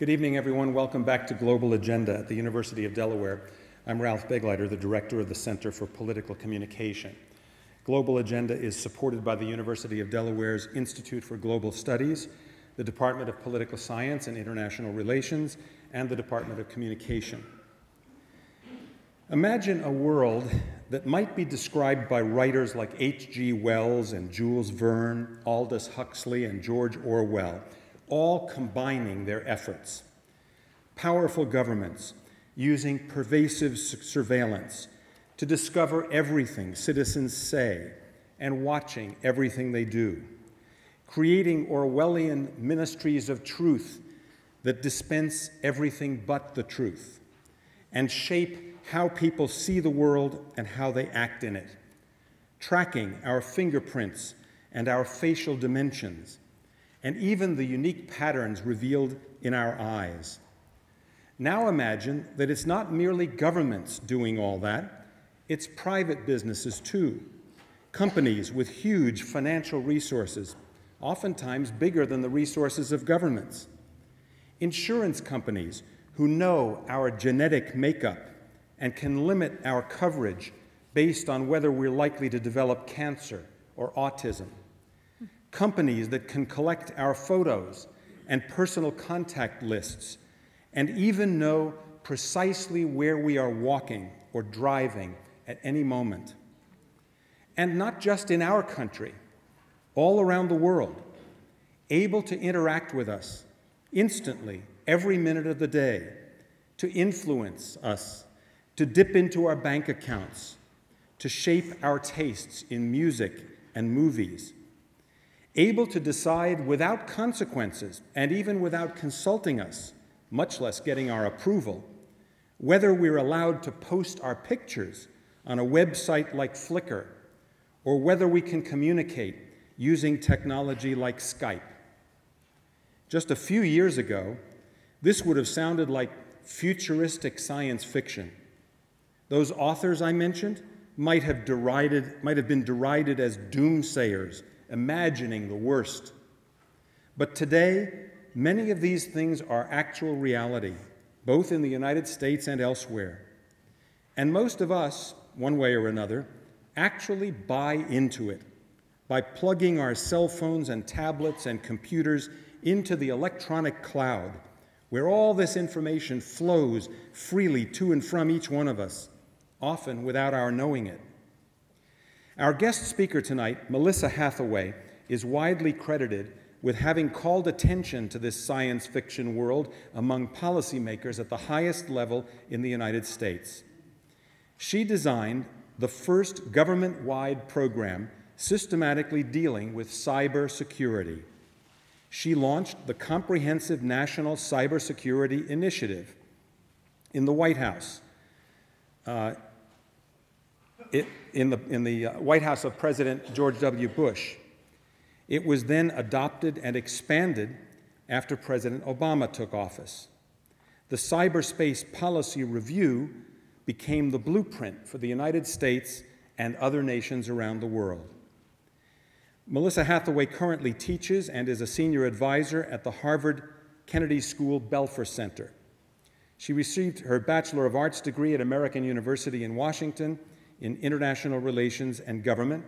Good evening, everyone. Welcome back to Global Agenda at the University of Delaware. I'm Ralph Begleiter, the director of the Center for Political Communication. Global Agenda is supported by the University of Delaware's Institute for Global Studies, the Department of Political Science and International Relations, and the Department of Communication. Imagine a world that might be described by writers like H.G. Wells and Jules Verne, Aldous Huxley, and George Orwell, all combining their efforts. Powerful governments using pervasive surveillance to discover everything citizens say and watching everything they do, creating Orwellian ministries of truth that dispense everything but the truth and shape how people see the world and how they act in it, tracking our fingerprints and our facial dimensions, and even the unique patterns revealed in our eyes. Now imagine that it's not merely governments doing all that, it's private businesses too. Companies with huge financial resources, oftentimes bigger than the resources of governments. Insurance companies who know our genetic makeup and can limit our coverage based on whether we're likely to develop cancer or autism. Companies that can collect our photos and personal contact lists and even know precisely where we are walking or driving at any moment. And not just in our country, all around the world, able to interact with us instantly, every minute of the day, to influence us to dip into our bank accounts, to shape our tastes in music and movies, able to decide without consequences and even without consulting us, much less getting our approval, whether we're allowed to post our pictures on a website like Flickr or whether we can communicate using technology like Skype. Just a few years ago, this would have sounded like futuristic science fiction. Those authors I mentioned might have, derided, might have been derided as doomsayers, imagining the worst. But today, many of these things are actual reality, both in the United States and elsewhere. And most of us, one way or another, actually buy into it by plugging our cell phones and tablets and computers into the electronic cloud, where all this information flows freely to and from each one of us often without our knowing it. Our guest speaker tonight, Melissa Hathaway, is widely credited with having called attention to this science fiction world among policymakers at the highest level in the United States. She designed the first government wide program systematically dealing with cybersecurity. She launched the Comprehensive National Cybersecurity Initiative in the White House. Uh, in the, in the uh, White House of President George W. Bush. It was then adopted and expanded after President Obama took office. The Cyberspace Policy Review became the blueprint for the United States and other nations around the world. Melissa Hathaway currently teaches and is a senior advisor at the Harvard Kennedy School Belfer Center. She received her Bachelor of Arts degree at American University in Washington in International Relations and Government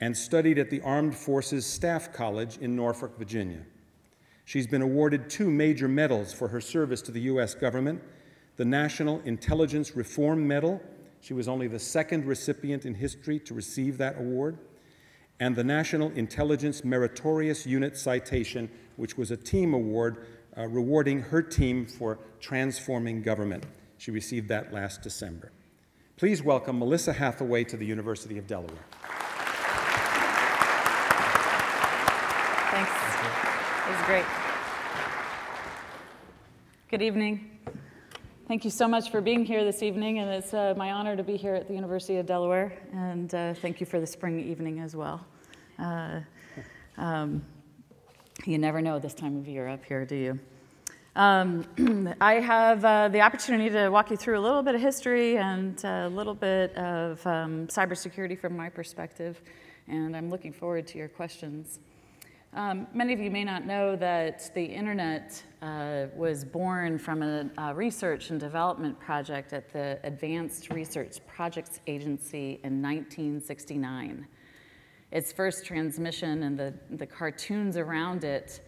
and studied at the Armed Forces Staff College in Norfolk, Virginia. She's been awarded two major medals for her service to the U.S. government the National Intelligence Reform Medal. She was only the second recipient in history to receive that award. And the National Intelligence Meritorious Unit Citation, which was a team award uh, rewarding her team for transforming government. She received that last December. Please welcome Melissa Hathaway to the University of Delaware. Thanks. It was great. Good evening. Thank you so much for being here this evening, and it's uh, my honor to be here at the University of Delaware, and uh, thank you for the spring evening as well. Uh, um, you never know this time of year up here, do you? Um, I have uh, the opportunity to walk you through a little bit of history and a little bit of um, cybersecurity from my perspective, and I'm looking forward to your questions. Um, many of you may not know that the internet uh, was born from a, a, research and development project at the Advanced Research Projects Agency in 1969. Its first transmission and the, the cartoons around it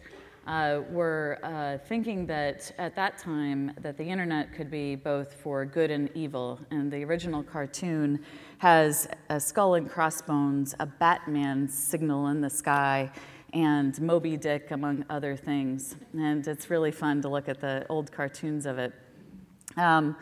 uh, were uh, thinking that at that time that the internet could be both for good and evil. And the original cartoon has a skull and crossbones, a Batman signal in the sky, and Moby Dick, among other things. And it's really fun to look at the old cartoons of it. Um,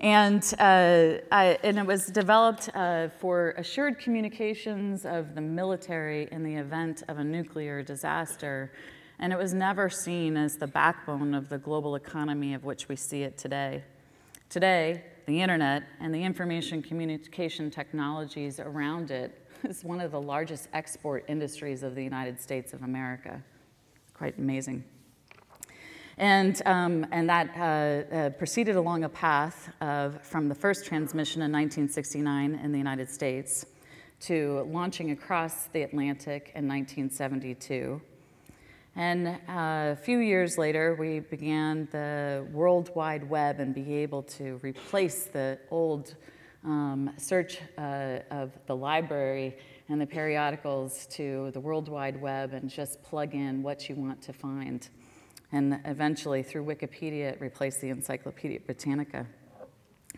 and, uh, I, and it was developed uh, for assured communications of the military in the event of a nuclear disaster. And it was never seen as the backbone of the global economy of which we see it today. Today, the internet and the information communication technologies around it is one of the largest export industries of the United States of America. Quite amazing. And, um, and that uh, uh, proceeded along a path of, from the first transmission in 1969 in the United States to launching across the Atlantic in 1972. And uh, a few years later, we began the World Wide Web and be able to replace the old um, search uh, of the library and the periodicals to the World Wide Web and just plug in what you want to find. And eventually, through Wikipedia, it replaced the Encyclopedia Britannica.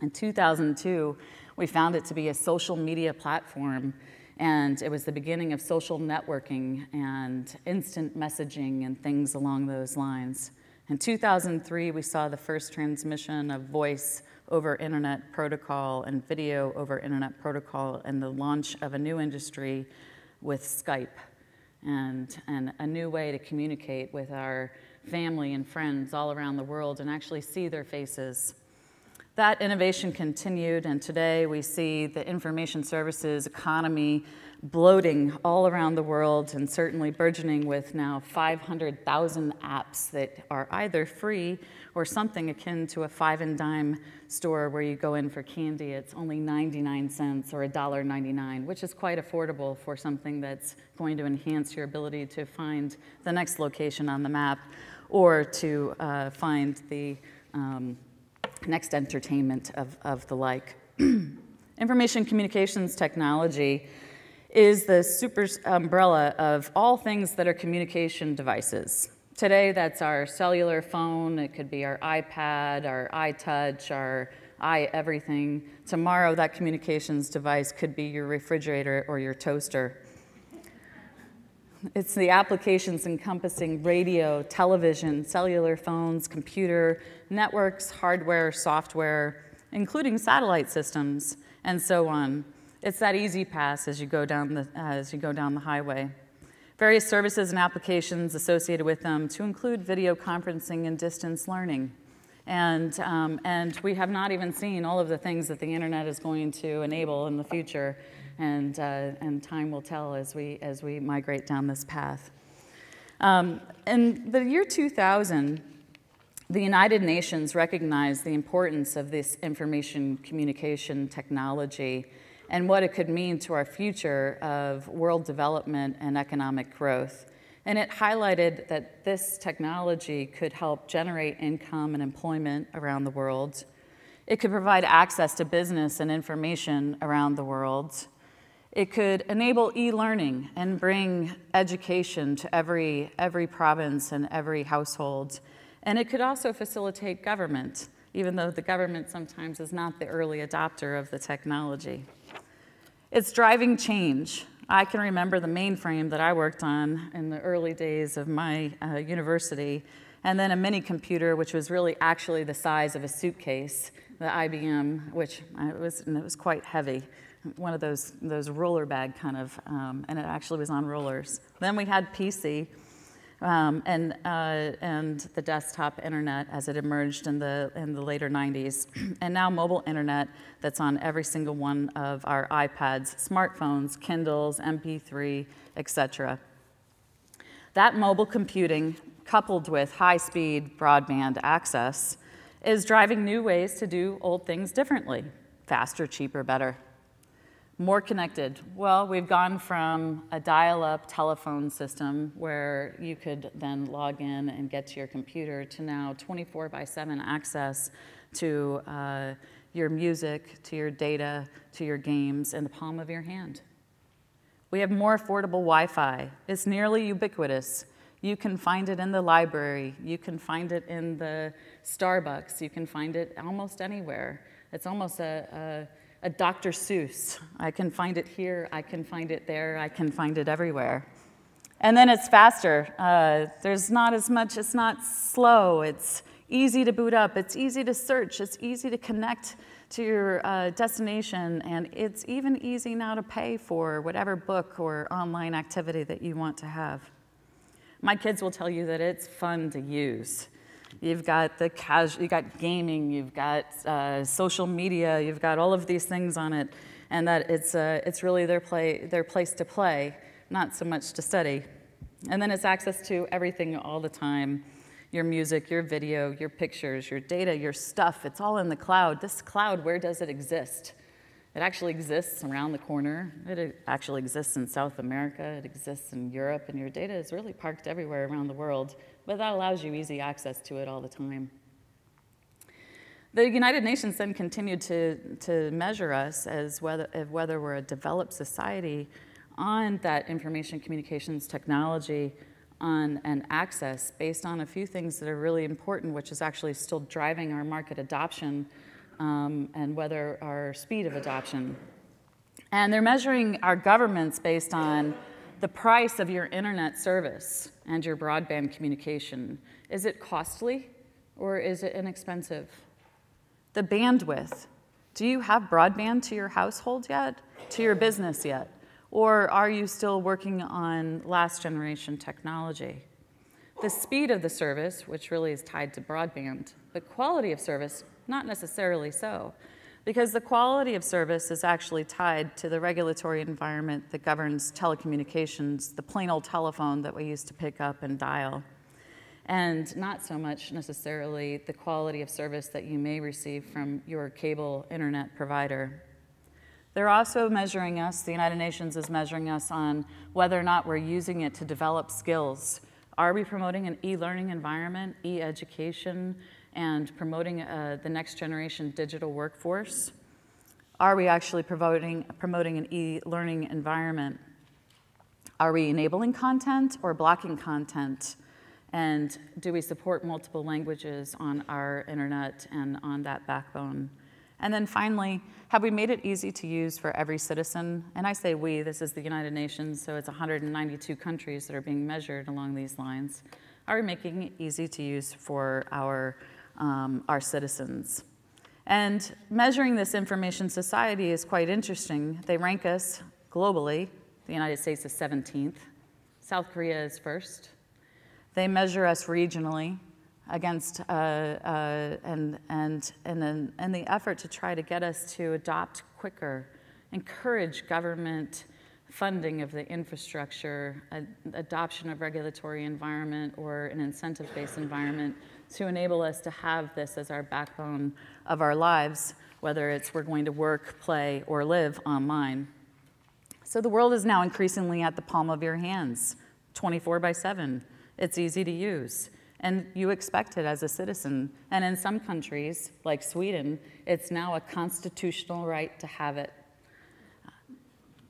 In 2002, we found it to be a social media platform, and it was the beginning of social networking and instant messaging and things along those lines. In 2003, we saw the first transmission of voice over internet protocol and video over internet protocol and the launch of a new industry with Skype and, and a new way to communicate with our family and friends all around the world and actually see their faces. That innovation continued, and today we see the information services economy bloating all around the world and certainly burgeoning with now 500,000 apps that are either free or something akin to a five and dime store where you go in for candy. It's only 99 cents or $1.99, which is quite affordable for something that's going to enhance your ability to find the next location on the map or to uh, find the um, next entertainment of, of the like. Information communications technology is the super umbrella of all things that are communication devices. Today, that's our cellular phone, it could be our iPad, our iTouch, our iEverything. Tomorrow, that communications device could be your refrigerator or your toaster. It's the applications encompassing radio, television, cellular phones, computer, networks, hardware, software, including satellite systems, and so on. It's that E-ZPass as you go down the, uh, as you go down the highway. Various services and applications associated with them to include video conferencing and distance learning. And, um, and we have not even seen all of the things that the internet is going to enable in the future. And, uh, and time will tell as we, as we migrate down this path. Um, in the year 2000, the United Nations recognized the importance of this information communication technology and what it could mean to our future of world development and economic growth. And it highlighted that this technology could help generate income and employment around the world. It could provide access to business and information around the world. It could enable e-learning and bring education to every, every province and every household. And it could also facilitate government, even though the government sometimes is not the early adopter of the technology. It's driving change. I can remember the mainframe that I worked on in the early days of my uh, university, and then a mini computer, which was really actually the size of a suitcase, the IBM, which was, it was quite heavy, one of those, those roller bag kind of, um, and it actually was on rollers. Then we had PC, um, and, uh, and the desktop internet as it emerged in the, in the later 90s, and now mobile internet that's on every single one of our iPads, smartphones, Kindles, MP3, etc. That mobile computing, coupled with high speed broadband access, is driving new ways to do old things differently faster, cheaper, better. More connected. Well, we've gone from a dial up telephone system where you could then log in and get to your computer to now 24 by 7 access to uh, your music, to your data, to your games in the palm of your hand. We have more affordable Wi Fi. It's nearly ubiquitous. You can find it in the library, you can find it in the Starbucks, you can find it almost anywhere. It's almost a, a, a Dr. Seuss. I can find it here, I can find it there, I can find it everywhere. And then it's faster. Uh, there's not as much, it's not slow, it's easy to boot up, it's easy to search, it's easy to connect to your uh, destination, and it's even easy now to pay for whatever book or online activity that you want to have. My kids will tell you that it's fun to use. You've got the casual, you got gaming, you've got uh, social media, you've got all of these things on it, and that it's, uh, it's really their, play, their place to play, not so much to study. And then it's access to everything all the time your music, your video, your pictures, your data, your stuff. It's all in the cloud. This cloud, where does it exist? It actually exists around the corner. It actually exists in South America. It exists in Europe, and your data is really parked everywhere around the world. But that allows you easy access to it all the time. The United Nations then continued to, to measure us as whether, whether we're a developed society on that information communications technology on and access based on a few things that are really important, which is actually still driving our market adoption um, and whether our speed of adoption. And they're measuring our governments based on the price of your internet service and your broadband communication. Is it costly or is it inexpensive? The bandwidth. Do you have broadband to your household yet? To your business yet? Or are you still working on last generation technology? The speed of the service, which really is tied to broadband, the quality of service, not necessarily so, because the quality of service is actually tied to the regulatory environment that governs telecommunications, the plain old telephone that we used to pick up and dial, and not so much necessarily the quality of service that you may receive from your cable internet provider. They're also measuring us, the United Nations is measuring us on whether or not we're using it to develop skills. Are we promoting an e learning environment, e education, and promoting uh, the next generation digital workforce? Are we actually promoting, promoting an e learning environment? Are we enabling content or blocking content? And do we support multiple languages on our internet and on that backbone? And then finally, have we made it easy to use for every citizen? And I say we, this is the United Nations, so it's 192 countries that are being measured along these lines. Are we making it easy to use for our, um, our citizens? And measuring this information society is quite interesting. They rank us globally. The United States is 17th. South Korea is first. They measure us regionally against uh, uh, and and and and the effort to try to get us to adopt quicker, encourage government funding of the infrastructure, adoption of regulatory environment or an incentive-based environment to enable us to have this as our backbone of our lives, whether it's we're going to work, play, or live online. So the world is now increasingly at the palm of your hands, 24 by 7. It's easy to use and you expect it as a citizen. And in some countries, like Sweden, it's now a constitutional right to have it.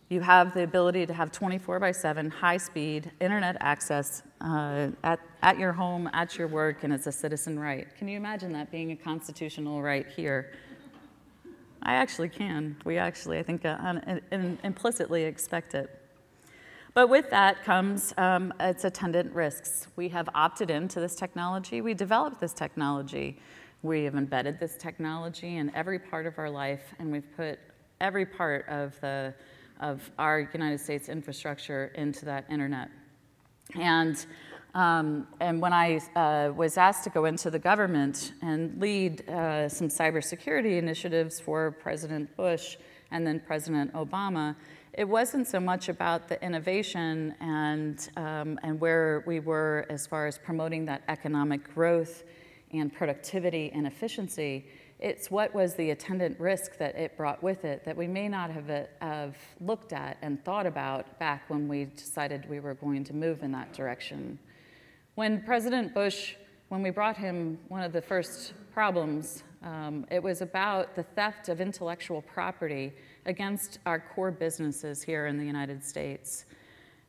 You have the ability to have 24 by 7 high speed internet access uh, at, at your home, at your work, and it's a citizen right. Can you imagine that being a constitutional right here? I actually can. We actually, I think, uh, implicitly expect it. But with that comes um, its attendant risks. We have opted into this technology. We developed this technology. We have embedded this technology in every part of our life, and we've put every part of, the, of our United States infrastructure into that internet. And, um, and when I uh, was asked to go into the government and lead uh, some cybersecurity initiatives for President Bush and then President Obama, it wasn't so much about the innovation and, um, and where we were as far as promoting that economic growth and productivity and efficiency. it's what was the attendant risk that it brought with it that we may not have, uh, have looked at and thought about back when we decided we were going to move in that direction. When President Bush, when we brought him one of the first problems, um, it was about the theft of intellectual property against our core businesses here in the United States.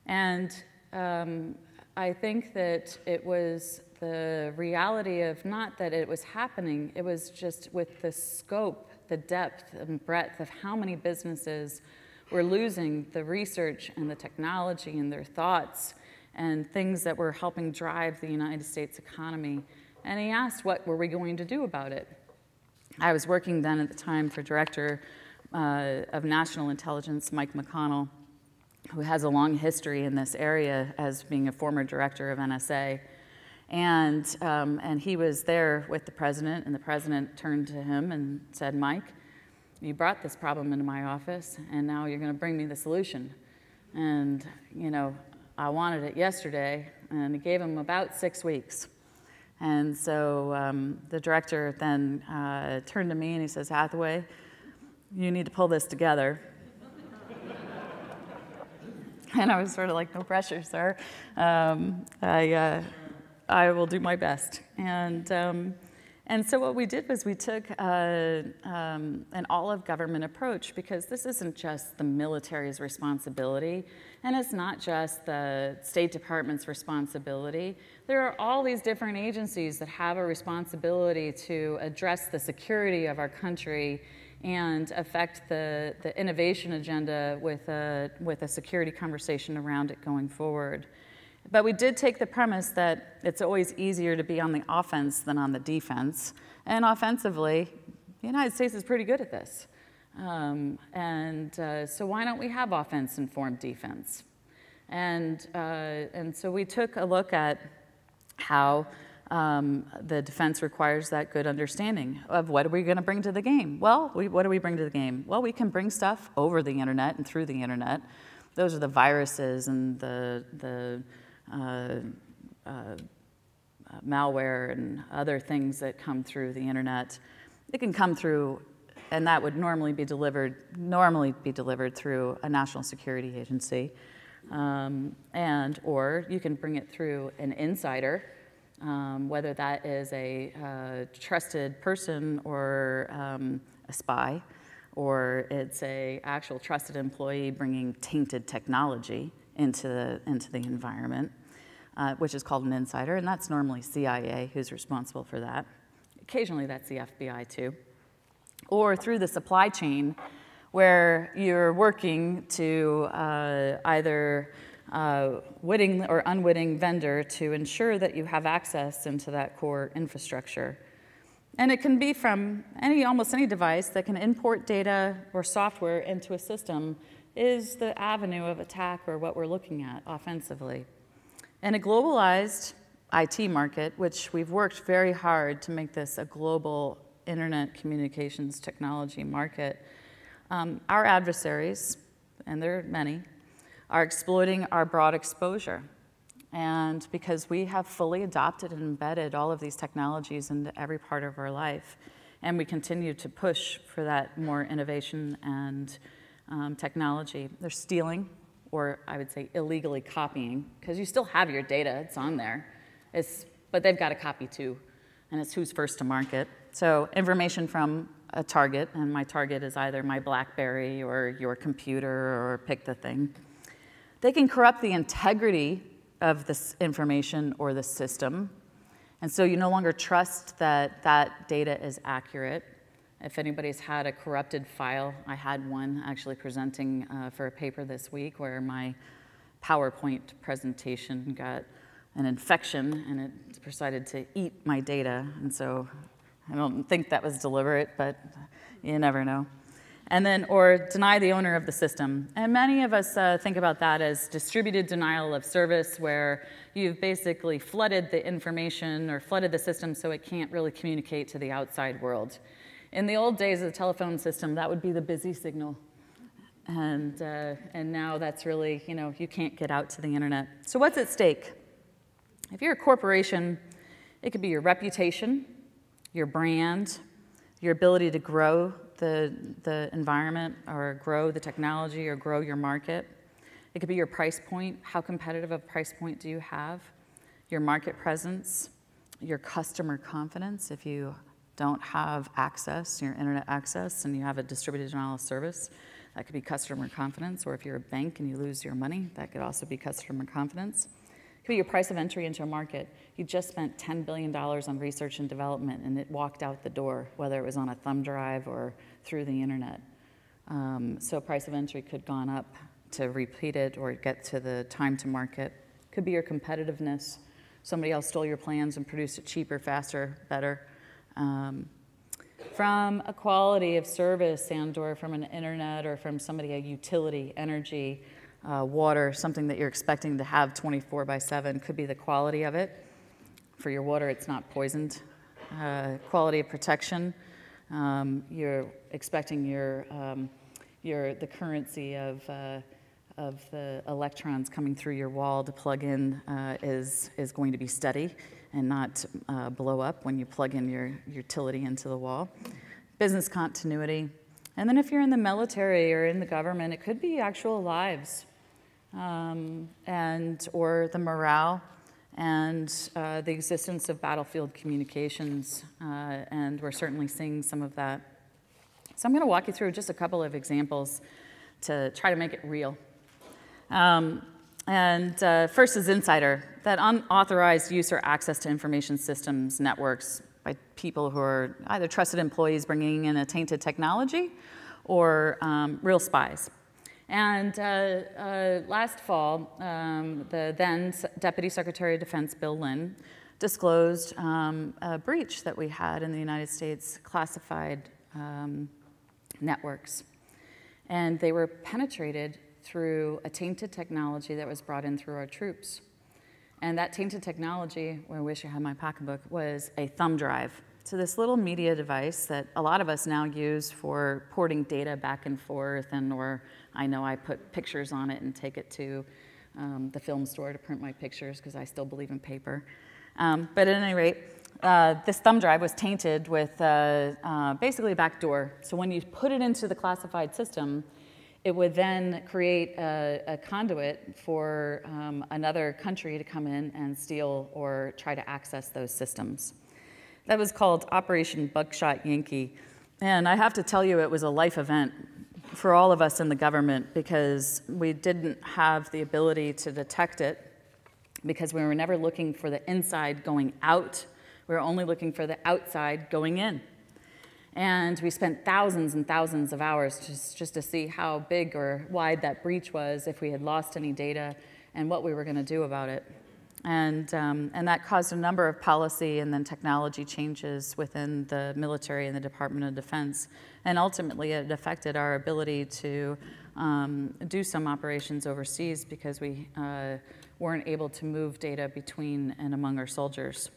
And um, I think that it was the reality of not that it was happening, it was just with the scope, the depth and breadth of how many businesses were losing the research and the technology and their thoughts and things that were helping drive the United States economy. And he asked, what were we going to do about it? I was working then at the time for Director uh, of National Intelligence, Mike McConnell, who has a long history in this area as being a former director of NSA. And, um, and he was there with the president, and the president turned to him and said, Mike, you brought this problem into my office, and now you're going to bring me the solution. And, you know, I wanted it yesterday, and it gave him about six weeks. And so um, the director then uh, turned to me and he says, Hathaway, you need to pull this together. and I was sort of like, no pressure, sir. Um, I, uh, I will do my best. And, um, and so what we did was we took uh, um, an all of government approach because this isn't just the military's responsibility and it's not just the State Department's responsibility. There are all these different agencies that have a responsibility to address the security of our country and affect the, the innovation agenda with a, with a security conversation around it going forward. But we did take the premise that it's always easier to be on the offense than on the defense. And offensively, the United States is pretty good at this. Um, and uh, so why don't we have offense-informed defense? And, uh, and so we took a look at how um, the defense requires that good understanding of what are we going to bring to the game. Well, we, what do we bring to the game? Well, we can bring stuff over the internet and through the internet. Those are the viruses and the, the malware and other things that come through the internet. It can come through, and that would normally be delivered normally be delivered through a national security agency, um, and or you can bring it through an insider, um, whether that is a uh, trusted person or um, a spy, or it's a actual trusted employee bringing tainted technology into the, into the environment, uh, which is called an insider, and that's normally CIA who's responsible for that. Occasionally that's the FBI too. Or through the supply chain, where you're working to uh, either uh, witting or unwitting vendor to ensure that you have access into that core infrastructure. And it can be from any, almost any device that can import data or software into a system is the avenue of attack or what we're looking at offensively. In a globalized IT market, which we've worked very hard to make this a global internet communications technology market, um, our adversaries, and there are many, are exploiting our broad exposure. And because we have fully adopted and embedded all of these technologies into every part of our life, and we continue to push for that more innovation and um, technology. They're stealing, or I would say illegally copying, because you still have your data, it's on there. It's, but they've got a copy too, and it's who's first to market. So information from a target, and my target is either my BlackBerry or your computer or pick the thing. They can corrupt the integrity of this information or the system. And so you no longer trust that that data is accurate. If anybody's had a corrupted file, I had one actually presenting uh, for a paper this week where my PowerPoint presentation got an infection and it decided to eat my data. And so I don't think that was deliberate, but you never know. And then, or deny the owner of the system. And many of us uh, think about that as distributed denial of service, where you've basically flooded the information or flooded the system so it can't really communicate to the outside world. In the old days of the telephone system, that would be the busy signal. And, uh, and now that's really, you know, you can't get out to the internet. So what's at stake? If you're a corporation, it could be your reputation, your brand, your ability to grow the, the environment or grow the technology or grow your market. It could be your price point. How competitive a price point do you have? Your market presence, your customer confidence. If you don't have access, your internet access, and you have a distributed denial of service, that could be customer confidence. Or if you're a bank and you lose your money, that could also be customer confidence. It could be your price of entry into a market. You just spent $10 billion on research and development, and it walked out the door, whether it was on a thumb drive or through the internet. Um, so price of entry could gone up to repeat it or get to the time to market. Could be your competitiveness. Somebody else stole your plans and produced it cheaper, faster, better. Um, from a quality of service and or from an internet or from somebody, a utility, energy, uh, water, something that you're expecting to have 24 by 7, could be the quality of it. For your water, it's not poisoned. Uh, quality of protection, um, you're expecting your, um, your, the currency of, uh, of the electrons coming through your wall to plug in uh, is, is going to be steady and not uh, blow up when you plug in your utility into the wall. Business continuity. And then if you're in the military or in the government, it could be actual lives um, and or the morale and uh, the existence of battlefield communications. Uh, and we're certainly seeing some of that. So I'm going to walk you through just a couple of examples to try to make it real. Um, and uh, first is insider, that unauthorized use or access to information systems networks by people who are either trusted employees bringing in a tainted technology or um, real spies. And uh, uh, last fall, um, the then Deputy Secretary of Defense, Bill Lynn, disclosed um, a breach that we had in the United States classified um, networks. And they were penetrated through a tainted technology that was brought in through our troops. And that tainted technology, well, I wish I had my pocketbook, was a thumb drive. So this little media device that a lot of us now use for porting data back and forth, and or I know I put pictures on it and take it to um, the film store to print my pictures because I still believe in paper. Um, but at any rate, uh, this thumb drive was tainted with uh, uh, basically a backdoor. So when you put it into the classified system, it would then create a, a conduit for um, another country to come in and steal or try to access those systems. That was called Operation Buckshot Yankee. And I have to tell you, it was a life event for all of us in the government because we didn't have the ability to detect it because we were never looking for the inside going out. We were only looking for the outside going in. And we spent thousands and thousands of hours just, just to see how big or wide that breach was, if we had lost any data, and what we were going to do about it. And, um, and that caused a number of policy and then technology changes within the military and the Department of Defense. And ultimately, it affected our ability to um, do some operations overseas because we uh, weren't able to move data between and among our soldiers.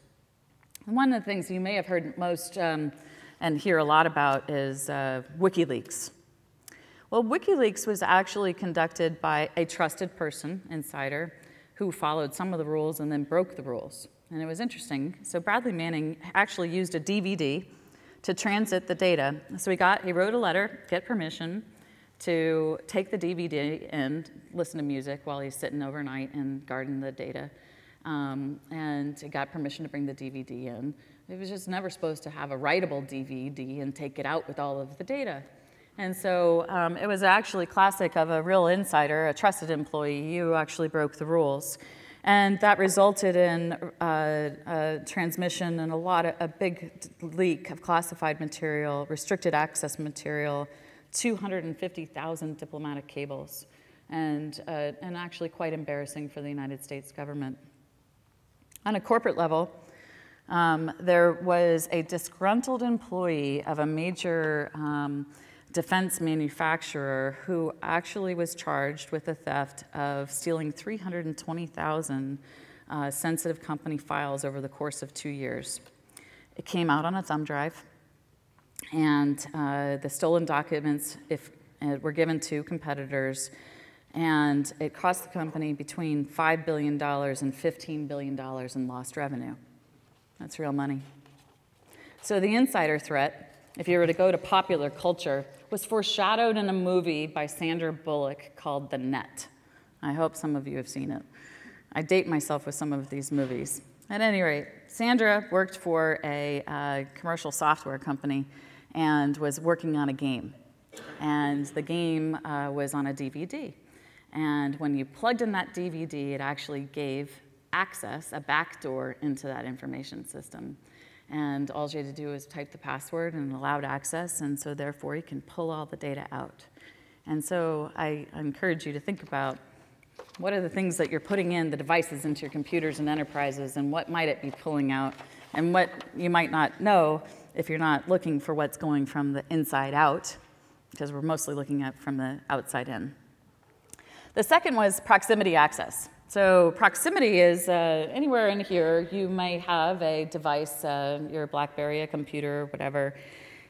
And one of the things you may have heard most um, and hear a lot about is uh, WikiLeaks. Well, WikiLeaks was actually conducted by a trusted person, insider, who followed some of the rules and then broke the rules. And it was interesting. So Bradley Manning actually used a DVD to transit the data. So he got, he wrote a letter, get permission to take the DVD and listen to music while he's sitting overnight and guarding the data. Um, and he got permission to bring the DVD in. It was just never supposed to have a writable DVD and take it out with all of the data. And so um, it was actually classic of a real insider, a trusted employee who actually broke the rules. And that resulted in uh, transmission and a lot of a big leak of classified material, restricted access material, 250,000 diplomatic cables, and, uh, and actually quite embarrassing for the United States government. On a corporate level, um, there was a disgruntled employee of a major um, defense manufacturer who actually was charged with the theft of stealing 320,000 uh, sensitive company files over the course of two years. It came out on a thumb drive, and uh, the stolen documents if, uh, were given to competitors, and it cost the company between $5 billion and $15 billion in lost revenue. That's real money. So the insider threat if you were to go to popular culture, was foreshadowed in a movie by Sandra Bullock called The Net. I hope some of you have seen it. I date myself with some of these movies. At any rate, Sandra worked for a uh, commercial software company and was working on a game. And the game uh, was on a DVD. And when you plugged in that DVD, it actually gave access, a backdoor into that information system. And all you had to do was type the password and allowed access, and so therefore you can pull all the data out. And so I encourage you to think about what are the things that you're putting in the devices into your computers and enterprises, and what might it be pulling out, and what you might not know if you're not looking for what's going from the inside out, because we're mostly looking at from the outside in. The second was proximity access. So proximity is uh, anywhere in here, you may have a device, uh, your BlackBerry, a computer, whatever,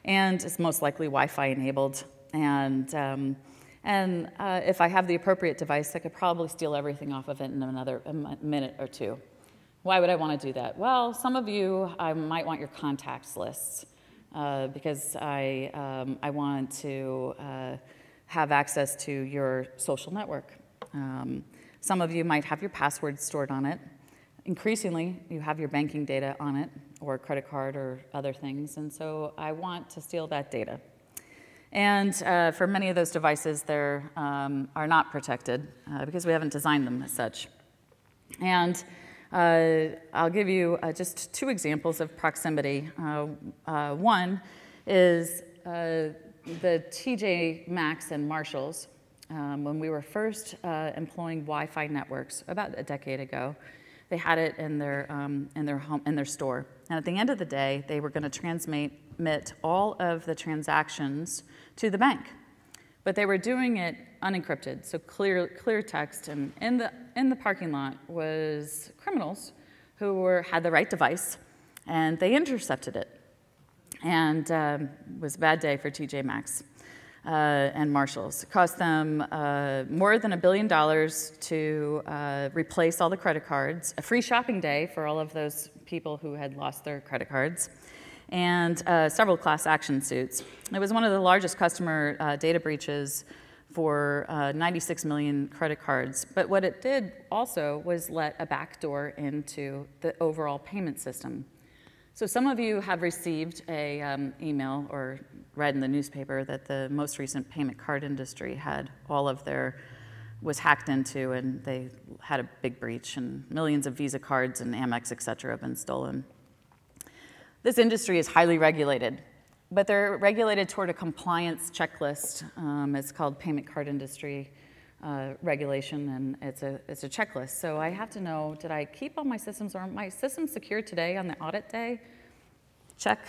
and it's most likely Wi-Fi enabled. And, um, and uh, if I have the appropriate device, I could probably steal everything off of it in another minute or two. Why would I want to do that? Well, some of you, I might want your contacts lists uh, because I, um, I want to uh, have access to your social network. Um, some of you might have your password stored on it. Increasingly, you have your banking data on it, or credit card, or other things, and so I want to steal that data. And uh, for many of those devices, they um, are not protected uh, because we haven't designed them as such. And uh, I'll give you uh, just two examples of proximity. Uh, uh, one is the TJ Maxx and Marshalls um, when we were first uh, employing Wi-Fi networks about a decade ago. They had it in their, um, in, their home, in their store. And at the end of the day, they were going to transmit all of the transactions to the bank. But they were doing it unencrypted, so clear, clear text. And in the, in the parking lot was criminals who were, had the right device, and they intercepted it. And um, it was a bad day for TJ Maxx uh, and Marshalls. It cost them uh, more than a billion dollars to uh, replace all the credit cards, a free shopping day for all of those people who had lost their credit cards, and uh, several class action suits. It was one of the largest customer uh, data breaches for uh, 96 million credit cards. But what it did also was let a backdoor into the overall payment system. So some of you have received a um, email or read in the newspaper that the most recent payment card industry had all of their was hacked into and they had a big breach and millions of Visa cards and Amex, et cetera, have been stolen. This industry is highly regulated, but they're regulated toward a compliance checklist. Um, it's called payment card industry uh, regulation and it's a, it's a checklist. So I have to know, did I keep all my systems or my systems secure today on the audit day? Check.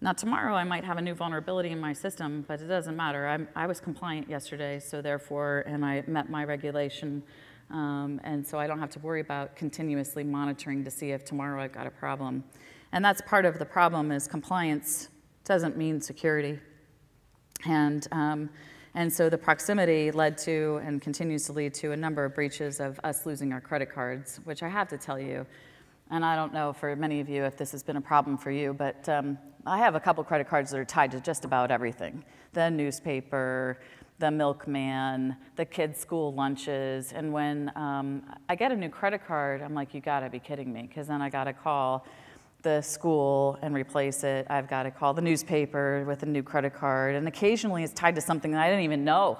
Now, tomorrow I might have a new vulnerability in my system, but it doesn't matter. I'm, i was compliant yesterday, so therefore, and I met my regulation, um, and so I don't have to worry about continuously monitoring to see if tomorrow I've got a problem. And that's part of the problem is compliance doesn't mean security. And, um, and so the proximity led to and continues to lead to a number of breaches of us losing our credit cards, which I have to tell you, and I don't know for many of you if this has been a problem for you, but um, I have a couple credit cards that are tied to just about everything the newspaper, the milkman, the kids' school lunches. And when um, I get a new credit card, I'm like, you gotta be kidding me, because then I got a call the school and replace it. I've got to call the newspaper with a new credit card. And occasionally it's tied to something that I didn't even know.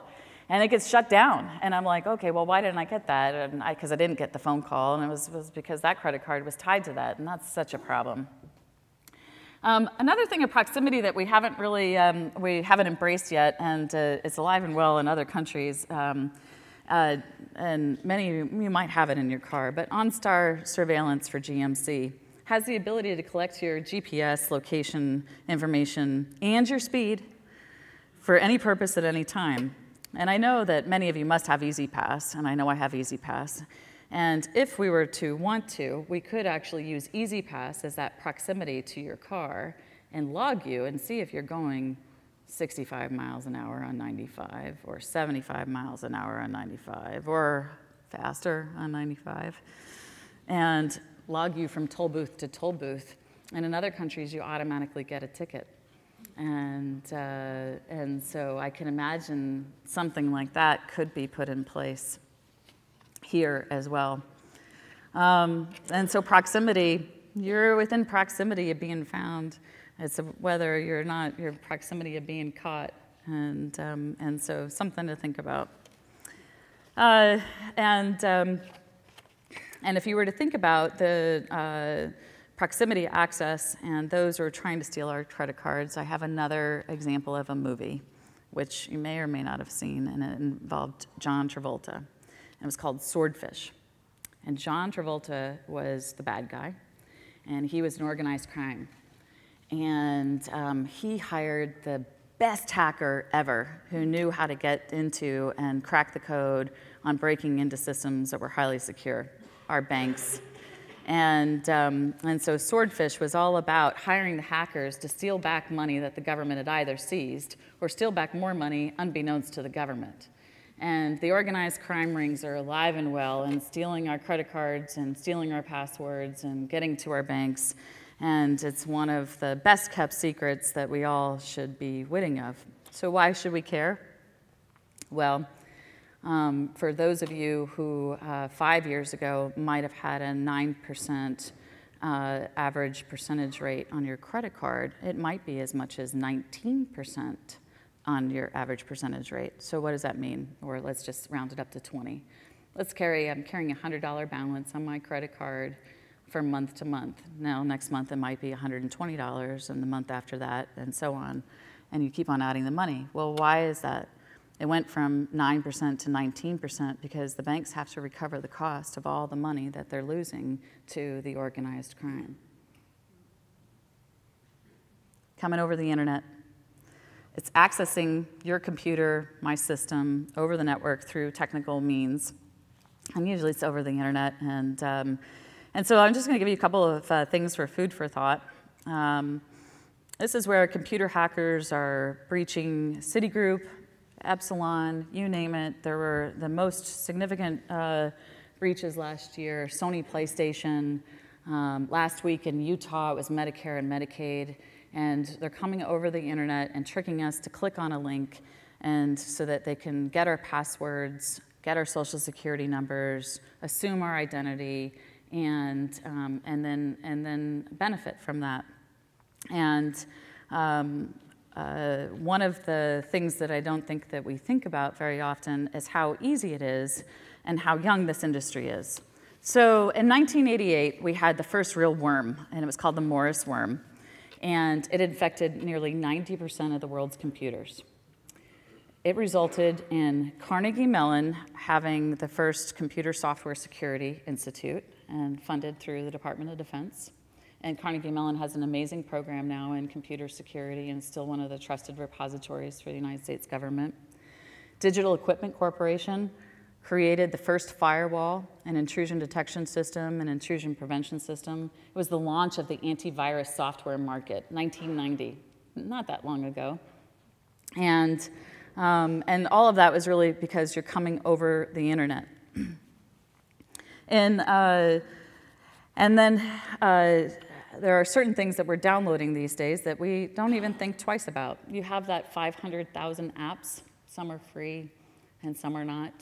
And it gets shut down. And I'm like, okay, well, why didn't I get that? And I because I, I, didn't get the phone call. And it was, was because that credit card was tied to that. And that's such a problem. Um, another thing of proximity that we haven't really, um, we haven't embraced yet, and uh, it's alive and well in other countries, um, uh, and many of you, you might have it in your car, but OnStar surveillance for GMC has the ability to collect your GPS location information and your speed for any purpose at any time. And I know that many of you must have E-ZPass, and I know I have E-ZPass. And if we were to want to, we could actually use E-ZPass as that proximity to your car and log you and see if you're going 65 miles an hour on 95 or 75 miles an hour on 95 or faster on 95 and log you from toll booth to toll booth. And in other countries, you automatically get a ticket. And, uh, and so I can imagine something like that could be put in place here as well. Um, and so proximity, you're within proximity of being found. It's whether you're not, your proximity of being caught. And, um, and so something to think about. Uh, and, um, and if you were to think about the uh, proximity access and those who are trying to steal our credit cards, I have another example of a movie, which you may or may not have seen, and it involved John Travolta. It was called Swordfish. And John Travolta was the bad guy, and he was an organized crime. And um, he hired the best hacker ever who knew how to get into and crack the code on breaking into systems that were highly secure, our banks. And, um, and so Swordfish was all about hiring the hackers to steal back money that the government had either seized or steal back more money unbeknownst to the government. And the organized crime rings are alive and well and stealing our credit cards and stealing our passwords and getting to our banks and it's one of the best kept secrets that we all should be witting of. So, why should we care? Well, um, for those of you who uh, five years ago might have had a 9% uh, average percentage rate on your credit card, it might be as much as 19% on your average percentage rate. So, what does that mean? Or let's just round it up to 20. Let's carry, I'm carrying a $100 balance on my credit card from month to month. Now, next month it might be $120, and the month after that, and so on. And you keep on adding the money. Well, why is that? It went from 9% to 19% because the banks have to recover the cost of all the money that they're losing to the organized crime. Coming over the internet. It's accessing your computer, my system, over the network through technical means. And usually it's over the internet. And um, and so I'm just going to give you a couple of uh, things for food for thought. Um, this is where computer hackers are breaching Citigroup, Epsilon, you name it. There were the most significant uh, breaches last year, Sony PlayStation. Um, last week in Utah, it was Medicare and Medicaid. And they're coming over the internet and tricking us to click on a link and so that they can get our passwords, get our social security numbers, assume our identity, and, um, and, then, and then benefit from that. And um, uh, one of the things that I don't think that we think about very often is how easy it is and how young this industry is. So in 1988, we had the first real worm, and it was called the Morris worm. And it infected nearly 90% of the world's computers. It resulted in Carnegie Mellon having the first computer software security institute and funded through the Department of Defense. And Carnegie Mellon has an amazing program now in computer security and still one of the trusted repositories for the United States government. Digital Equipment Corporation created the first firewall, an intrusion detection system, an intrusion prevention system. It was the launch of the antivirus software market, 1990, not that long ago. And, um, and all of that was really because you're coming over the internet. And, uh, and then uh, there are certain things that we're downloading these days that we don't even think twice about. You have that 500,000 apps, some are free and some are not.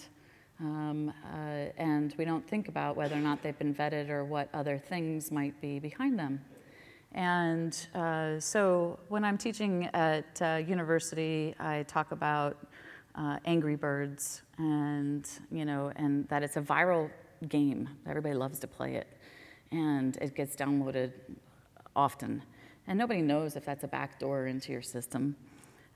Um, uh, and we don't think about whether or not they've been vetted or what other things might be behind them. And uh, so when I'm teaching at uh, university, I talk about uh, Angry Birds and, you know, and that it's a viral game. Everybody loves to play it. And it gets downloaded often. And nobody knows if that's a backdoor into your system.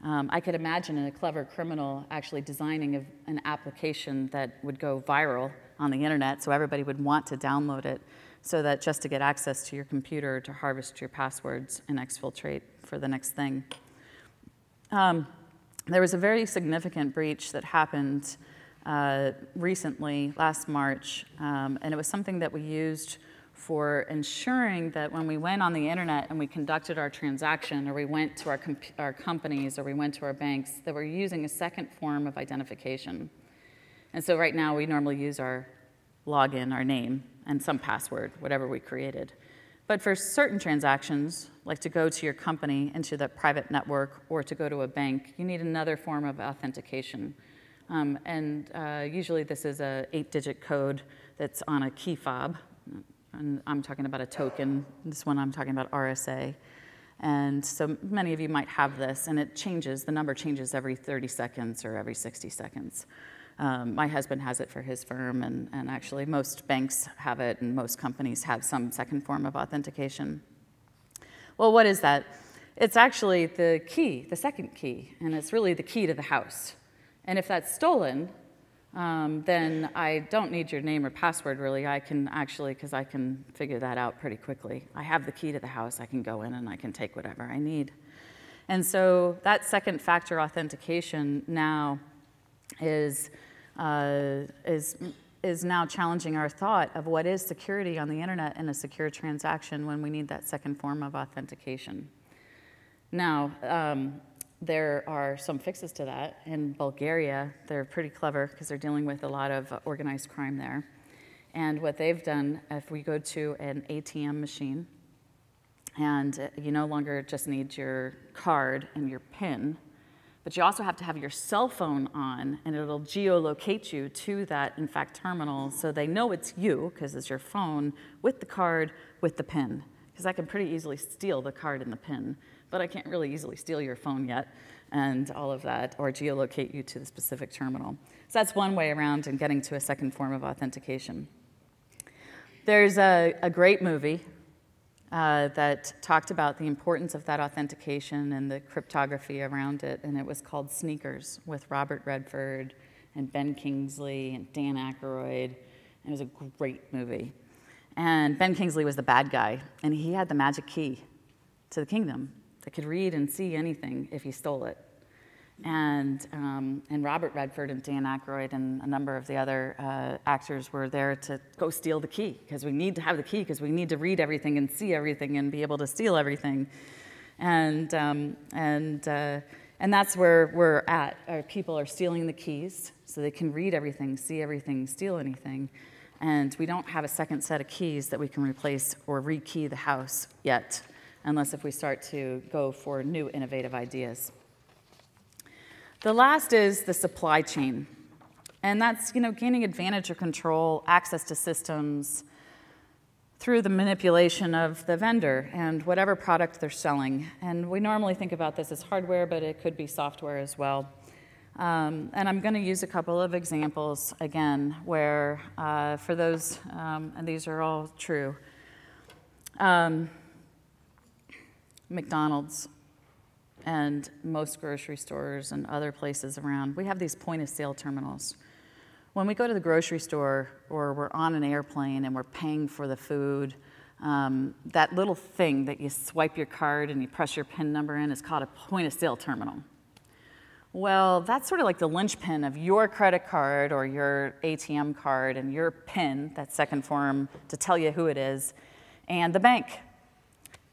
Um, I could imagine a clever criminal actually designing a, an application that would go viral on the internet so everybody would want to download it so that just to get access to your computer to harvest your passwords and exfiltrate for the next thing. Um, there was a very significant breach that happened uh, recently, last March, um, and it was something that we used for ensuring that when we went on the internet and we conducted our transaction, or we went to our, our companies, or we went to our banks, that we're using a second form of identification. And so right now, we normally use our login, our name, and some password, whatever we created. But for certain transactions, like to go to your company into the private network or to go to a bank, you need another form of authentication. Um, and uh, usually this is a eight-digit code that's on a key fob. And I'm talking about a token. This one I'm talking about RSA. And so many of you might have this, and it changes. The number changes every 30 seconds or every 60 seconds. Um, my husband has it for his firm, and, and actually, most banks have it, and most companies have some second form of authentication. Well, what is that? It's actually the key, the second key, and it's really the key to the house. And if that's stolen, um, then I don't need your name or password really. I can actually, because I can figure that out pretty quickly. I have the key to the house, I can go in and I can take whatever I need. And so that second factor authentication now is uh, is, is now challenging our thought of what is security on the internet in a secure transaction when we need that second form of authentication. Now, um, there are some fixes to that. In Bulgaria, they're pretty clever because they're dealing with a lot of organized crime there. And what they've done, if we go to an ATM machine, and you no longer just need your card and your PIN, but you also have to have your cell phone on, and it'll geolocate you to that, in fact, terminal so they know it's you, because it's your phone, with the card, with the PIN. Because I can pretty easily steal the card and the PIN, but I can't really easily steal your phone yet, and all of that, or geolocate you to the specific terminal. So that's one way around in getting to a second form of authentication. There's a, a great movie uh, that talked about the importance of that authentication and the cryptography around it, and it was called Sneakers with Robert Redford and Ben Kingsley and Dan Aykroyd. And it was a great movie. And Ben Kingsley was the bad guy, and he had the magic key to the kingdom that could read and see anything if he stole it. And, um, and Robert Redford and Dan Aykroyd and a number of the other uh, actors were there to go steal the key because we need to have the key because we need to read everything and see everything and be able to steal everything. And, um, and, uh, and that's where we're at. Our people are stealing the keys so they can read everything, see everything, steal anything. And we don't have a second set of keys that we can replace or rekey the house yet, unless if we start to go for new innovative ideas. The last is the supply chain. And that's, you know, gaining advantage or control, access to systems through the manipulation of the vendor and whatever product they're selling. And we normally think about this as hardware, but it could be software as well. Um, and I'm going to use a couple of examples again where, uh, for those, um, and these are all true. Um, McDonald's and most grocery stores and other places around, we have these point of sale terminals. When we go to the grocery store or we're on an airplane and we're paying for the food, um, that little thing that you swipe your card and you press your PIN number in is called a point of sale terminal. Well, that's sort of like the linchpin of your credit card or your ATM card and your PIN, that second form to tell you who it is, and the bank.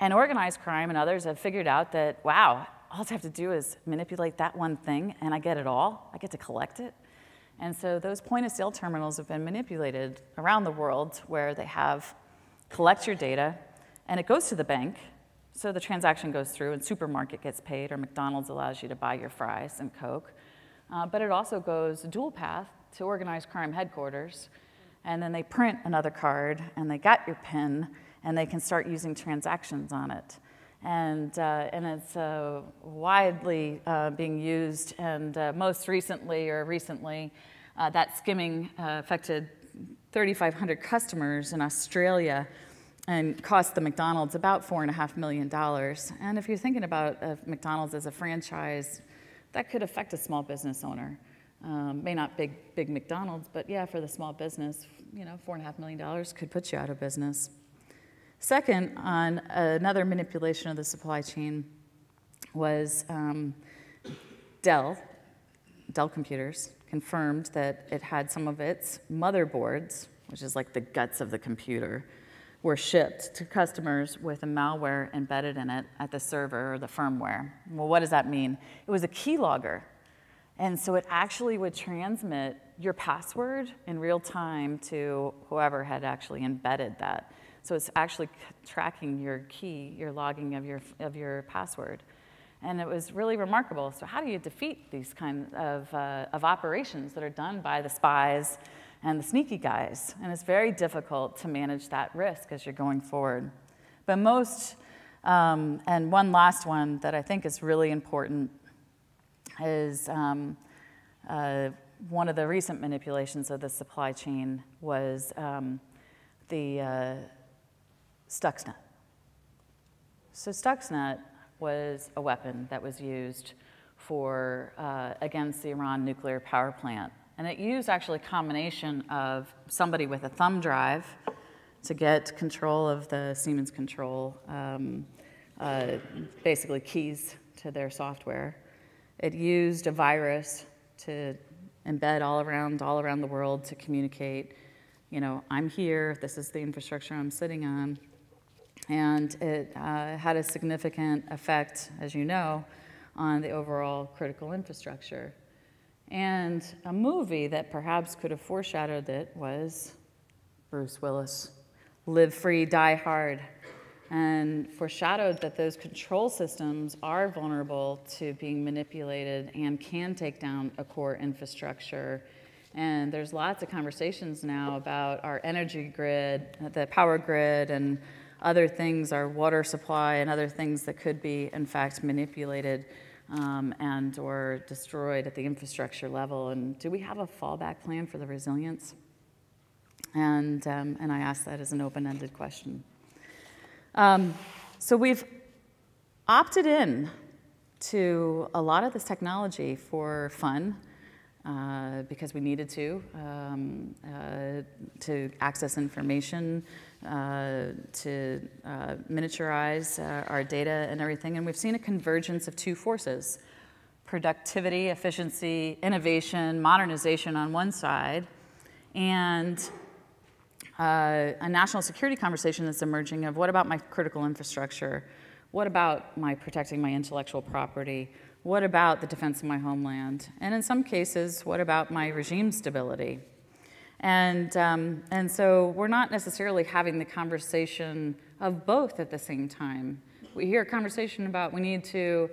And organized crime and others have figured out that, wow, all I have to do is manipulate that one thing and I get it all. I get to collect it. And so those point of sale terminals have been manipulated around the world where they have collect your data and it goes to the bank. So the transaction goes through and supermarket gets paid or McDonald's allows you to buy your fries and Coke. Uh, but it also goes dual path to organized crime headquarters. And then they print another card and they got your PIN and they can start using transactions on it and, uh, and it's uh, widely uh, being used. And uh, most recently, or recently, uh, that skimming affected 3,500 customers in Australia and cost the McDonald's about $4.5 million. And if you're thinking about McDonald's as a franchise, that could affect a small business owner. Um, may not big, big McDonald's, but yeah, for the small business, you know, $4.5 million could put you out of business. Second, on another manipulation of the supply chain was um, Dell, Dell Computers, confirmed that it had some of its motherboards, which is like the guts of the computer, were shipped to customers with a malware embedded in it at the server or the firmware. Well, what does that mean? It was a keylogger. And so it actually would transmit your password in real time to whoever had actually embedded that. So it's actually tracking your key, your logging of your, of your password. And it was really remarkable. So how do you defeat these kinds of, uh, of operations that are done by the spies and the sneaky guys? And it's very difficult to manage that risk as you're going forward. But most, um, and one last one that I think is really important is um, uh, one of the recent manipulations of the supply chain was um, the uh, Stuxnet. So Stuxnet was a weapon that was used for uh, against the Iran nuclear power plant, and it used actually a combination of somebody with a thumb drive to get control of the Siemens control, um, uh, basically keys to their software. It used a virus to embed all around, all around the world to communicate, you know, I'm here, this is the infrastructure I'm sitting on. And it uh, had a significant effect, as you know, on the overall critical infrastructure. And a movie that perhaps could have foreshadowed it was Bruce Willis, Live Free, Die Hard and foreshadowed that those control systems are vulnerable to being manipulated and can take down a core infrastructure. And there's lots of conversations now about our energy grid, the power grid, and other things, our water supply, and other things that could be, in fact, manipulated um, and or destroyed at the infrastructure level. And do we have a fallback plan for the resilience? And, um, and I ask that as an open-ended question. Um, so we've opted in to a lot of this technology for fun uh, because we needed to, um, uh, to access information, to uh, miniaturize uh, our data and everything. And we've seen a convergence of two forces productivity, efficiency, innovation, modernization on one side, and uh, a national security conversation that's emerging of what about my critical infrastructure? What about my protecting my intellectual property? What about the defense of my homeland? And in some cases, what about my regime stability? And, um, and so we're not necessarily having the conversation of both at the same time. We hear a conversation about we need to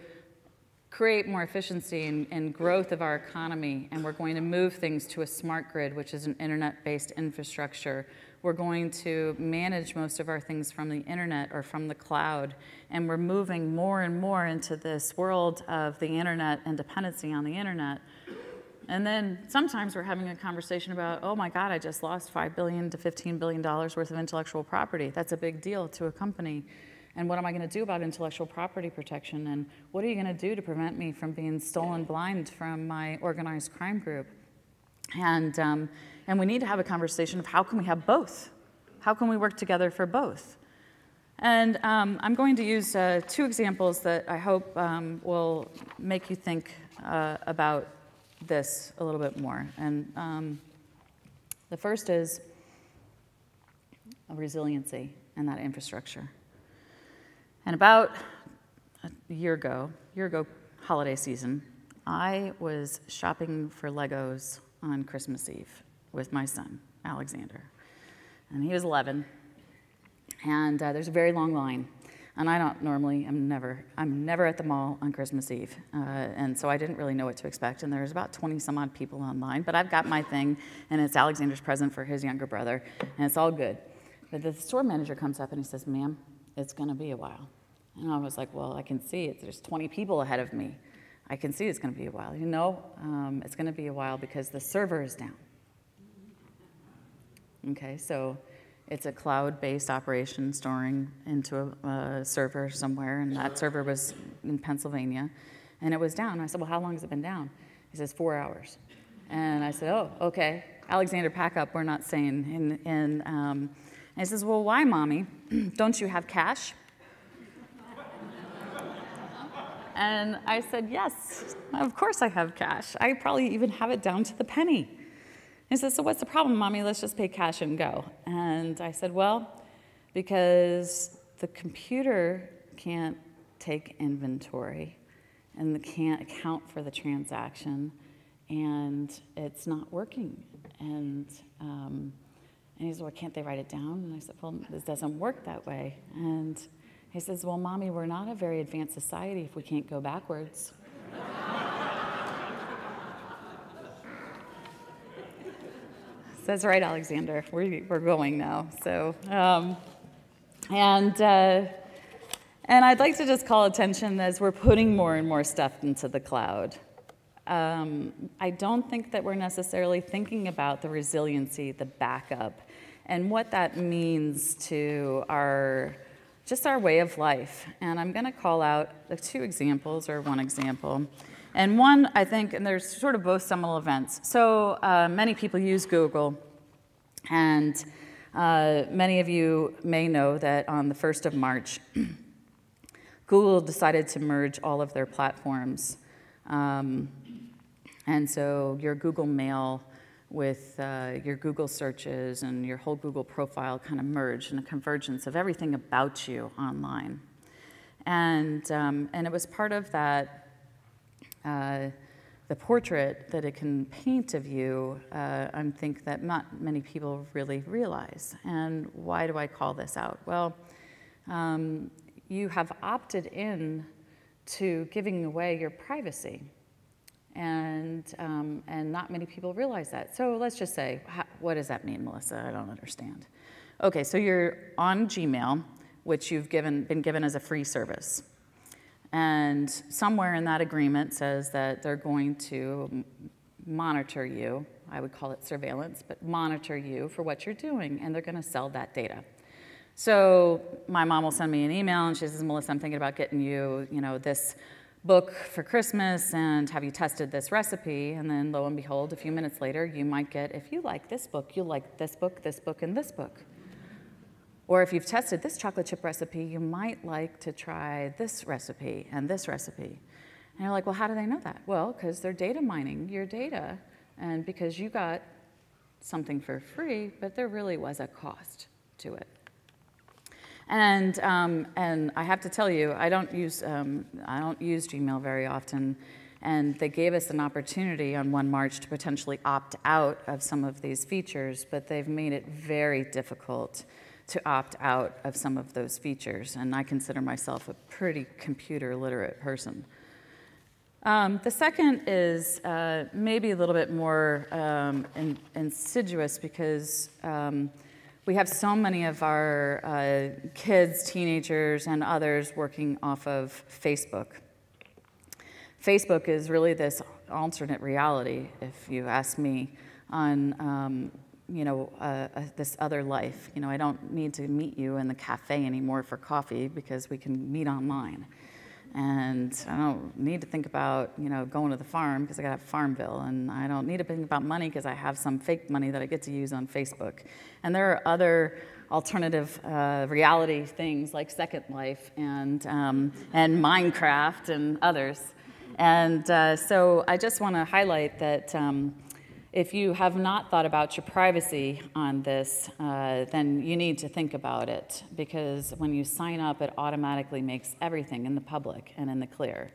create more efficiency and, and, growth of our economy, and we're going to move things to a smart grid, which is an internet based infrastructure we're going to manage most of our things from the internet or from the cloud. And we're moving more and more into this world of the internet and dependency on the internet. And then sometimes we're having a conversation about, oh my God, I just lost 5 billion to $15 billion worth of intellectual property. That's a big deal to a company. And what am I going to do about intellectual property protection? And what are you going to do to prevent me from being stolen blind from my organized crime group? And, um, and we need to have a conversation of how can we have both? How can we work together for both? And um, I'm going to use uh, two examples that I hope um, will make you think uh, about this a little bit more. And um, the first is resiliency and that infrastructure. And about a year ago, year ago holiday season, I was shopping for Legos on Christmas Eve with my son, Alexander. And he was 11. And uh, there's a very long line. And I don't normally, I'm never, I'm never at the mall on Christmas Eve. Uh, and so I didn't really know what to expect. And there's about 20 some odd people online. But I've got my thing, and it's Alexander's present for his younger brother. And it's all good. But the store manager comes up and he says, Ma'am, it's going to be a while. And I was like, Well, I can see it. There's 20 people ahead of me. I can see it's going to be a while. You know, um, it's going to be a while because the server is down. Okay, so it's a cloud-based operation storing into a, a, server somewhere, and that server was in Pennsylvania, and it was down. I said, "Well, how long has it been down?" He says, four hours." And I said, "Oh, okay." Alexander, pack up. We're not staying. And, and, um, and he says, "Well, why, mommy? Don't you have cash?" and I said, "Yes, of course I have cash. I probably even have it down to the penny." He said, So what's the problem, mommy? Let's just pay cash and go. And I said, Well, because the computer can't take inventory and can't account for the transaction and it's not working. And, um, And he said, Well, can't they write it down? And I said, Well, this doesn't work that way. And he says, Well, mommy, we're not a very advanced society if we can't go backwards. That's right, Alexander. We're, we're going now. So, um, and, uh, and I'd like to just call attention as we're putting more and more stuff into the cloud. Um, I don't think that we're necessarily thinking about the resiliency, the backup, and what that means to our just our way of life. And I'm going to call out two examples or one example. And one, I think, and there's sort of both seminal events. So uh, many people use Google, and uh, many of you may know that on the 1st of March, Google decided to merge all of their platforms. Um, and so your Google Mail with uh, your Google searches and your whole Google profile kind of merged in a convergence of everything about you online. And, um, and it was part of that uh, the portrait that it can paint of you, uh, I think that not many people really realize. And why do I call this out? Well, um, you have opted in to giving away your privacy. And, um, and not many people realize that. So let's just say, what does that mean, Melissa? I don't understand. Okay, so you're on Gmail, which you've given, been given as a free service. And somewhere in that agreement says that they're going to monitor you. I would call it surveillance, but monitor you for what you're doing, and they're going to sell that data. So my mom will send me an email, and she says, "Melissa, I'm thinking about getting you, you know, this book for Christmas, and have you tested this recipe?" And then, lo and behold, a few minutes later, you might get, if you like this book, you'll like this book, this book, and this book. Or if you've tested this chocolate chip recipe, you might like to try this recipe and this recipe. And you're like, well, how do they know that? Well, because they're data mining your data, and because you got something for free, but there really was a cost to it. And, um, and I have to tell you, I don't, use, um, I don't use Gmail very often, and they gave us an opportunity on 1 March to potentially opt out of some of these features, but they've made it very difficult to opt out of some of those features, and I consider myself a pretty computer literate person. Um, the second is uh, maybe a little bit more um, in, insidious because um, we have so many of our uh, kids, teenagers, and others working off of Facebook. Facebook is really this alternate reality, if you ask me, on um, you know, uh, uh, this other life. You know, I don't need to meet you in the cafe anymore for coffee because we can meet online. And I don't need to think about, you know, going to the farm because I got a FarmVille. And I don't need to think about money because I have some fake money that I get to use on Facebook. And there are other alternative uh, reality things like Second Life and, um, and Minecraft and others. And uh, so I just want to highlight that um, if you have not thought about your privacy on this, uh, then you need to think about it because when you sign up, it automatically makes everything in the public and in the clear.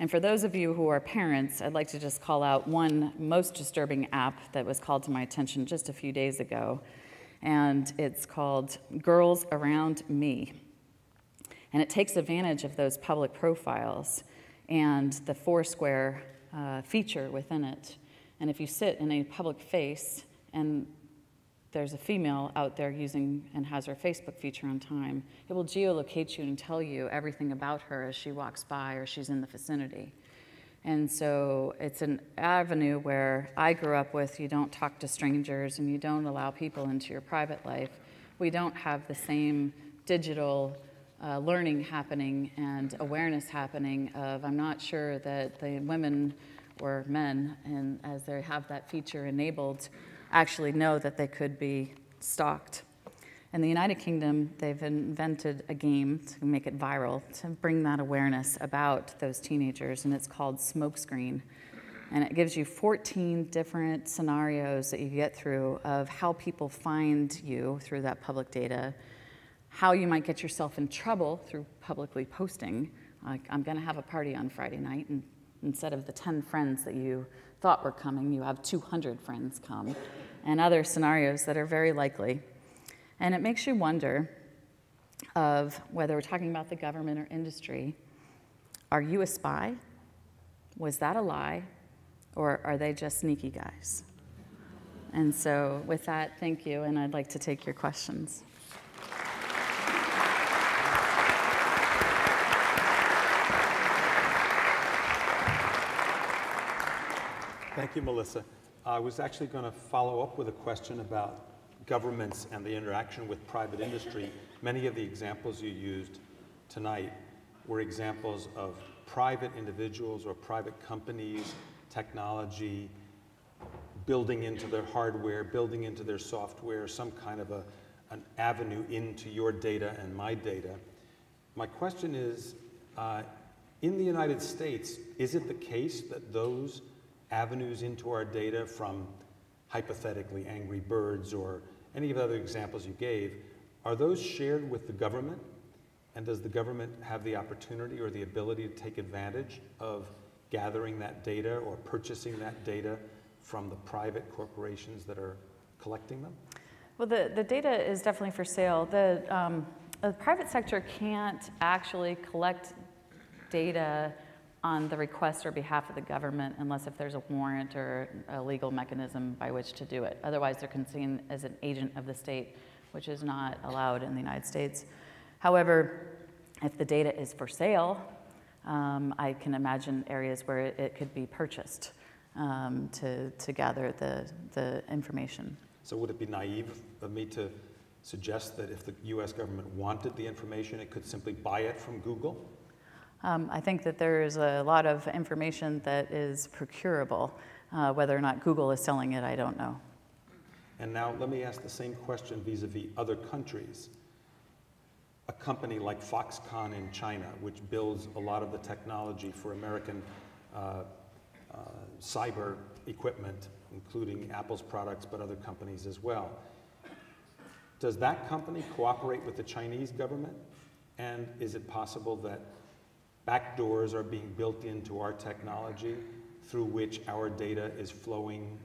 And for those of you who are parents, I'd like to just call out one most disturbing app that was called to my attention just a few days ago. And it's called Girls Around Me. And it takes advantage of those public profiles and the Foursquare uh, feature within it and if you sit in a public face and there's a female out there using and has her Facebook feature on time, it will geolocate you and tell you everything about her as she walks by or she's in the vicinity. And so it's an avenue where I grew up with you don't talk to strangers and you don't allow people into your private life. We don't have the same digital uh, learning happening and awareness happening of I'm not sure that the women or men, and as they have that feature enabled, actually know that they could be stalked. In the United Kingdom, they've invented a game to make it viral to bring that awareness about those teenagers, and it's called Smokescreen. And it gives you 14 different scenarios that you get through of how people find you through that public data, how you might get yourself in trouble through publicly posting. Like, I'm going to have a party on Friday night, and Instead of the 10 friends that you thought were coming, you have 200 friends come. and other scenarios that are very likely. And it makes you wonder of whether we're talking about the government or industry. Are you a spy? Was that a lie? Or are they just sneaky guys? And so, with that, thank you, and I'd like to take your questions. Thank you, Melissa. I was actually going to follow up with a question about governments and the interaction with private industry. Many of the examples you used tonight were examples of private individuals or private companies, technology, building into their hardware, building into their software, some kind of a, an avenue into your data and my data. My question is, uh, in the United States, is it the case that those avenues into our data from hypothetically angry birds or any of the other examples you gave, are those shared with the government? And does the government have the opportunity or the ability to take advantage of gathering that data or purchasing that data from the private corporations that are collecting them? Well, the, the data is definitely for sale. The, um, the private sector can't actually collect data on the request or behalf of the government unless if there's a warrant or a legal mechanism by which to do it. Otherwise, they're seen as an agent of the state, which is not allowed in the United States. However, if the data is for sale, um, I can imagine areas where it, could be purchased um, to, to gather the, the information. So would it be naive of me to suggest that if the US government wanted the information, it could simply buy it from Google? Um, I think that there is a lot of information that is procurable. Uh, whether or not Google is selling it, I don't know. And now let me ask the same question vis a vis other countries. A company like Foxconn in China, which builds a lot of the technology for American uh, uh, cyber equipment, including Apple's products, but other companies as well. Does that company cooperate with the Chinese government? And is it possible that backdoors are being built into our technology through which our data is flowing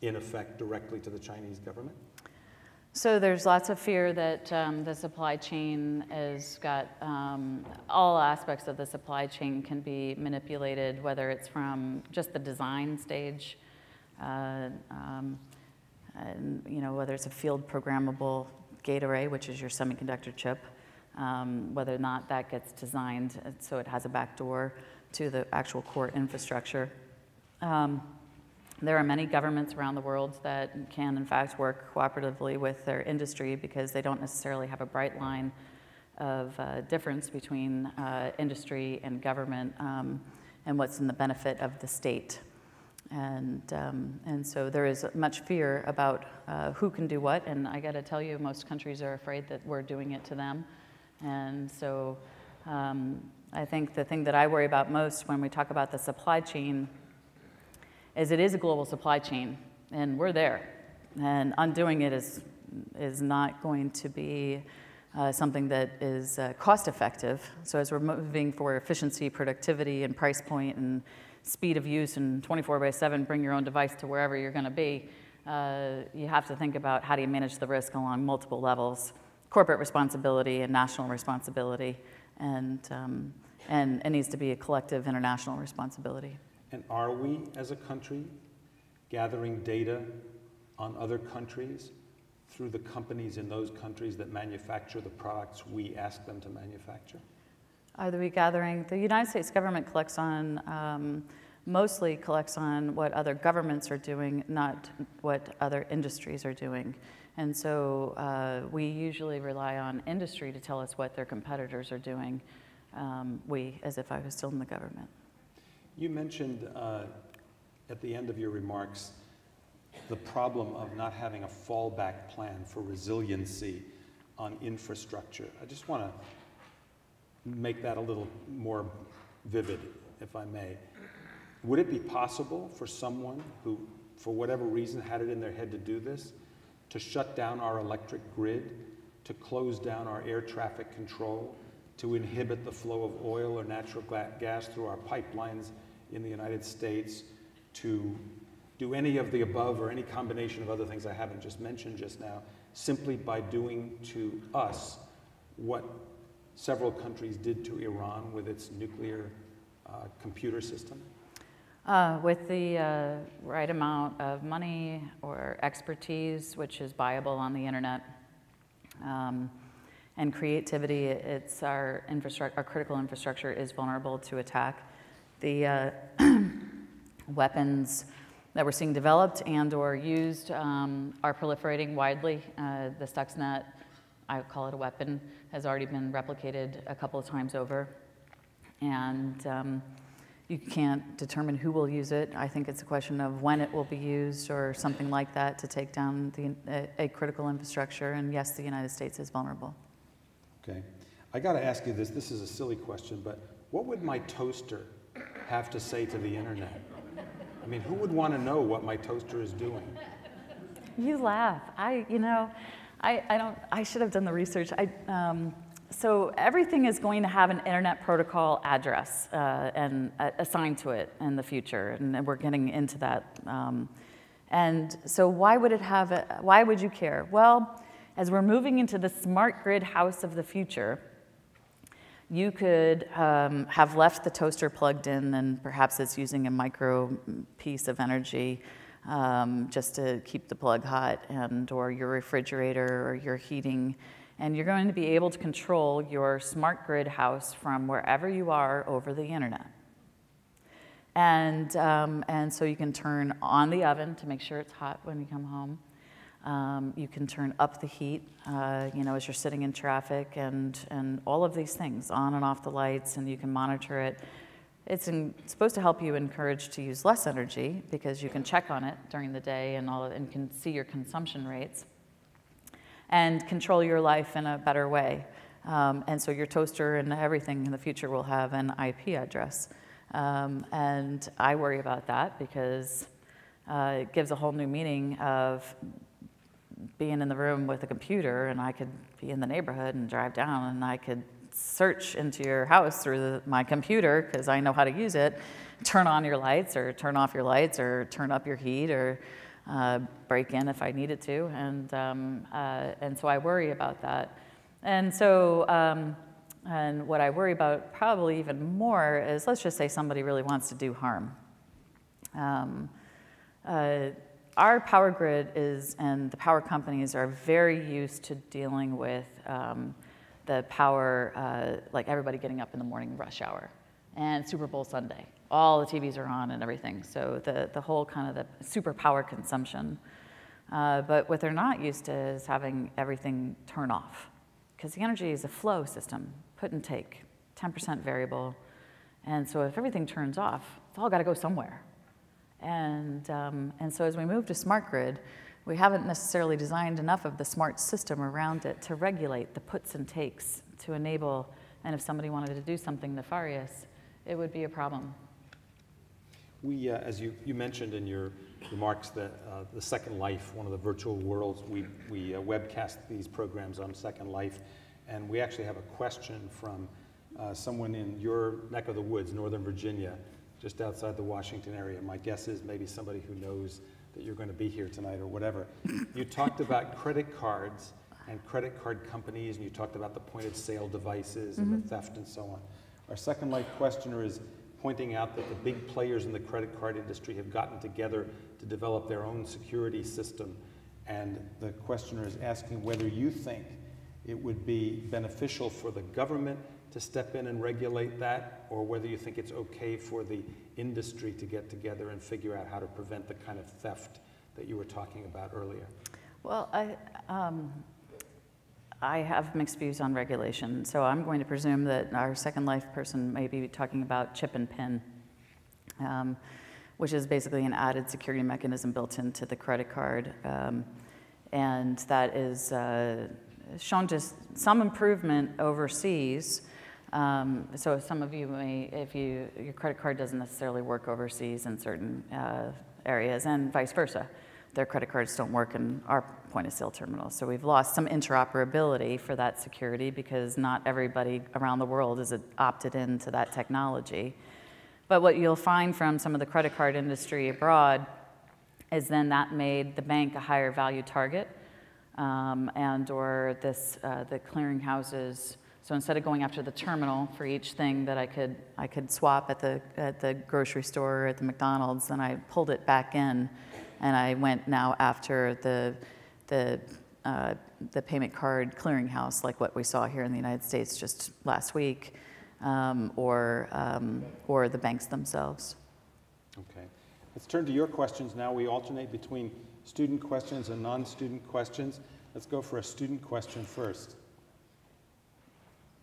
in effect directly to the Chinese government? So there's lots of fear that um, the supply chain has got um, all aspects of the supply chain can be manipulated, whether it's from just the design stage, uh, um, and, you know, whether it's a field programmable gate array, which is your semiconductor chip, um, whether or not that gets designed so it has a backdoor to the actual core infrastructure. Um, there are many governments around the world that can, in fact, work cooperatively with their industry because they don't necessarily have a bright line of uh, difference between uh, industry and government um, and what's in the benefit of the state. And, um, and so there is much fear about uh, who can do what, and I got to tell you, most countries are afraid that we're doing it to them. And so um, I think the thing that I worry about most when we talk about the supply chain is it is a global supply chain, and we're there. And undoing it is, is not going to be uh, something that is uh, cost effective. So as we're moving for efficiency, productivity, and price point, and speed of use, and 24 by 7, bring your own device to wherever you're going to be, uh, you have to think about how do you manage the risk along multiple levels corporate responsibility and national responsibility, and, um, and it needs to be a collective international responsibility. And are we, as a country, gathering data on other countries through the companies in those countries that manufacture the products we ask them to manufacture? Are we gathering? The United States government collects on, um, mostly collects on what other governments are doing, not what other industries are doing. And so uh, we usually rely on industry to tell us what their competitors are doing. Um, we, as if I was still in the government. You mentioned uh, at the end of your remarks the problem of not having a fallback plan for resiliency on infrastructure. I just want to make that a little more vivid, if I may. Would it be possible for someone who, for whatever reason, had it in their head to do this, to shut down our electric grid, to close down our air traffic control, to inhibit the flow of oil or natural gas through our pipelines in the United States, to do any of the above or any combination of other things I haven't just mentioned just now simply by doing to us what several countries did to Iran with its nuclear uh, computer system? Uh, with the uh, right amount of money or expertise, which is viable on the internet, um, and creativity, it's our, infrastructure, our critical infrastructure is vulnerable to attack. The uh, weapons that we're seeing developed and or used um, are proliferating widely. Uh, the Stuxnet, I call it a weapon, has already been replicated a couple of times over. And um, you can't determine who will use it. I think it's a question of when it will be used or something like that to take down the, a, a critical infrastructure. And yes, the United States is vulnerable. Okay. I got to ask you this. This is a silly question, but what would my toaster have to say to the internet? I mean, who would want to know what my toaster is doing? You laugh. I, you know, I, I don't, I should have done the research. I, um, so everything is going to have an internet protocol address uh, and uh, assigned to it in the future, and we're getting into that. Um, and so why would it have, a, why would you care? Well, as we're moving into the smart grid house of the future, you could um, have left the toaster plugged in and perhaps it's using a micro piece of energy um, just to keep the plug hot and or your refrigerator or your heating and you're going to be able to control your smart grid house from wherever you are over the internet. And, um, and so you can turn on the oven to make sure it's hot when you come home. Um, you can turn up the heat, uh, you know, as you're sitting in traffic and, and all of these things, on and off the lights, and you can monitor it. It's in, supposed to help you encourage to use less energy because you can check on it during the day and, all, and can see your consumption rates and control your life in a better way. Um, and so your toaster and everything in the future will have an IP address. Um, and I worry about that because uh, it gives a whole new meaning of being in the room with a computer and I could be in the neighborhood and drive down and I could search into your house through the, my computer because I know how to use it, turn on your lights or turn off your lights or turn up your heat or uh, break in if I needed to. And, um, uh, and so I worry about that. And so, um, and what I worry about probably even more is let's just say somebody really wants to do harm. Um, uh, our power grid is, and the power companies are very used to dealing with um, the power, uh, like everybody getting up in the morning rush hour and Super Bowl Sunday all the TVs are on and everything. So the, the whole kind of the superpower consumption. Uh, but what they're not used to is having everything turn off because the energy is a flow system, put and take, 10% variable. And so if everything turns off, it's all got to go somewhere. And, um, and so as we move to smart grid, we haven't necessarily designed enough of the smart system around it to regulate the puts and takes to enable, and if somebody wanted to do something nefarious, it would be a problem. We, uh, as you, you mentioned in your remarks, that uh, the Second Life, one of the virtual worlds, we, we uh, webcast these programs on Second Life, and we actually have a question from uh, someone in your neck of the woods, Northern Virginia, just outside the Washington area. My guess is maybe somebody who knows that you're going to be here tonight or whatever. you talked about credit cards and credit card companies, and you talked about the point of sale devices and mm -hmm. the theft and so on. Our Second Life questioner is pointing out that the big players in the credit card industry have gotten together to develop their own security system. And the questioner is asking whether you think it would be beneficial for the government to step in and regulate that, or whether you think it's okay for the industry to get together and figure out how to prevent the kind of theft that you were talking about earlier. Well, I, um, I have mixed views on regulation, so I'm going to presume that our Second Life person may be talking about chip and pin, um, which is basically an added security mechanism built into the credit card. Um, and that is uh, shown to some improvement overseas. Um, so some of you may, if you, your credit card doesn't necessarily work overseas in certain uh, areas and vice versa their credit cards don't work in our point of sale terminals. So we've lost some interoperability for that security because not everybody around the world is opted into that technology. But what you'll find from some of the credit card industry abroad is then that made the bank a higher value target um, and or this, uh, the clearinghouses. So instead of going after the terminal for each thing that I could, I could swap at the, at the grocery store or at the McDonald's, then I pulled it back in and I went now after the, the, uh, the payment card clearinghouse, like what we saw here in the United States just last week, um, or, um, or the banks themselves. Okay. Let's turn to your questions now. We alternate between student questions and non-student questions. Let's go for a student question first.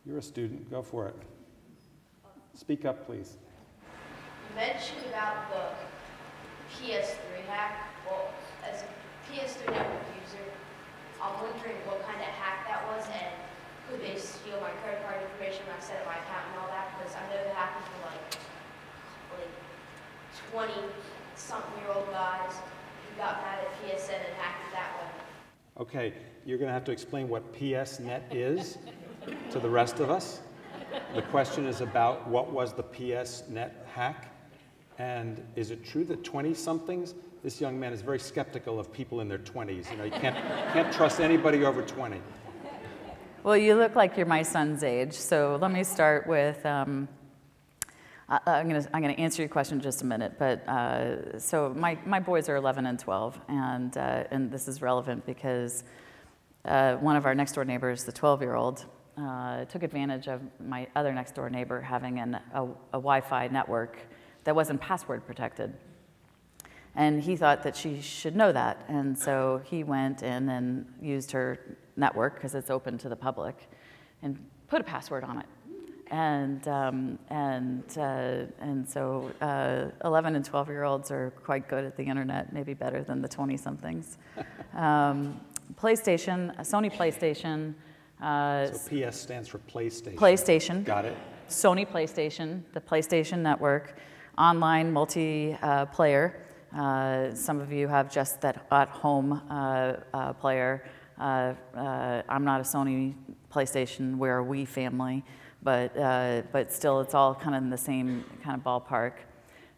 You're a student, go for it. Speak up, please. You mentioned about the PS3 hack. Well, as a PS3 network user, I'm wondering what kind of hack that was and could they steal my credit card information when I set up my account and all that? Because I know that happens to like, like 20 something year old guys who got mad at PSN and hacked it that way. Okay, you're going to have to explain what PSNet is to the rest of us. The question is about what was the PSNet hack? And is it true that 20 somethings? This young man is very skeptical of people in their 20s. You know, you can't, can't trust anybody over 20. Well, you look like you're my son's age, so let me start with. Um, I, I'm going to answer your question in just a minute, but uh, so my, my boys are 11 and 12, and, uh, and this is relevant because uh, one of our next door neighbors, the 12 year old, uh, took advantage of my other next door neighbor having an, a, a Wi Fi network that wasn't password protected. And he thought that she should know that. And so he went in and used her network, because it's open to the public, and put a password on it. And, um, and, uh, and so uh, 11 and 12 year olds are quite good at the internet, maybe better than the 20 somethings. Um, PlayStation, Sony PlayStation. Uh, so PS stands for PlayStation. PlayStation. Got it. Sony PlayStation, the PlayStation Network, online multiplayer. Uh, some of you have just that at home uh, uh, player. Uh, I'm not a Sony PlayStation, where we're a Wii family, but, but still it's all kind of in the same kind of ballpark.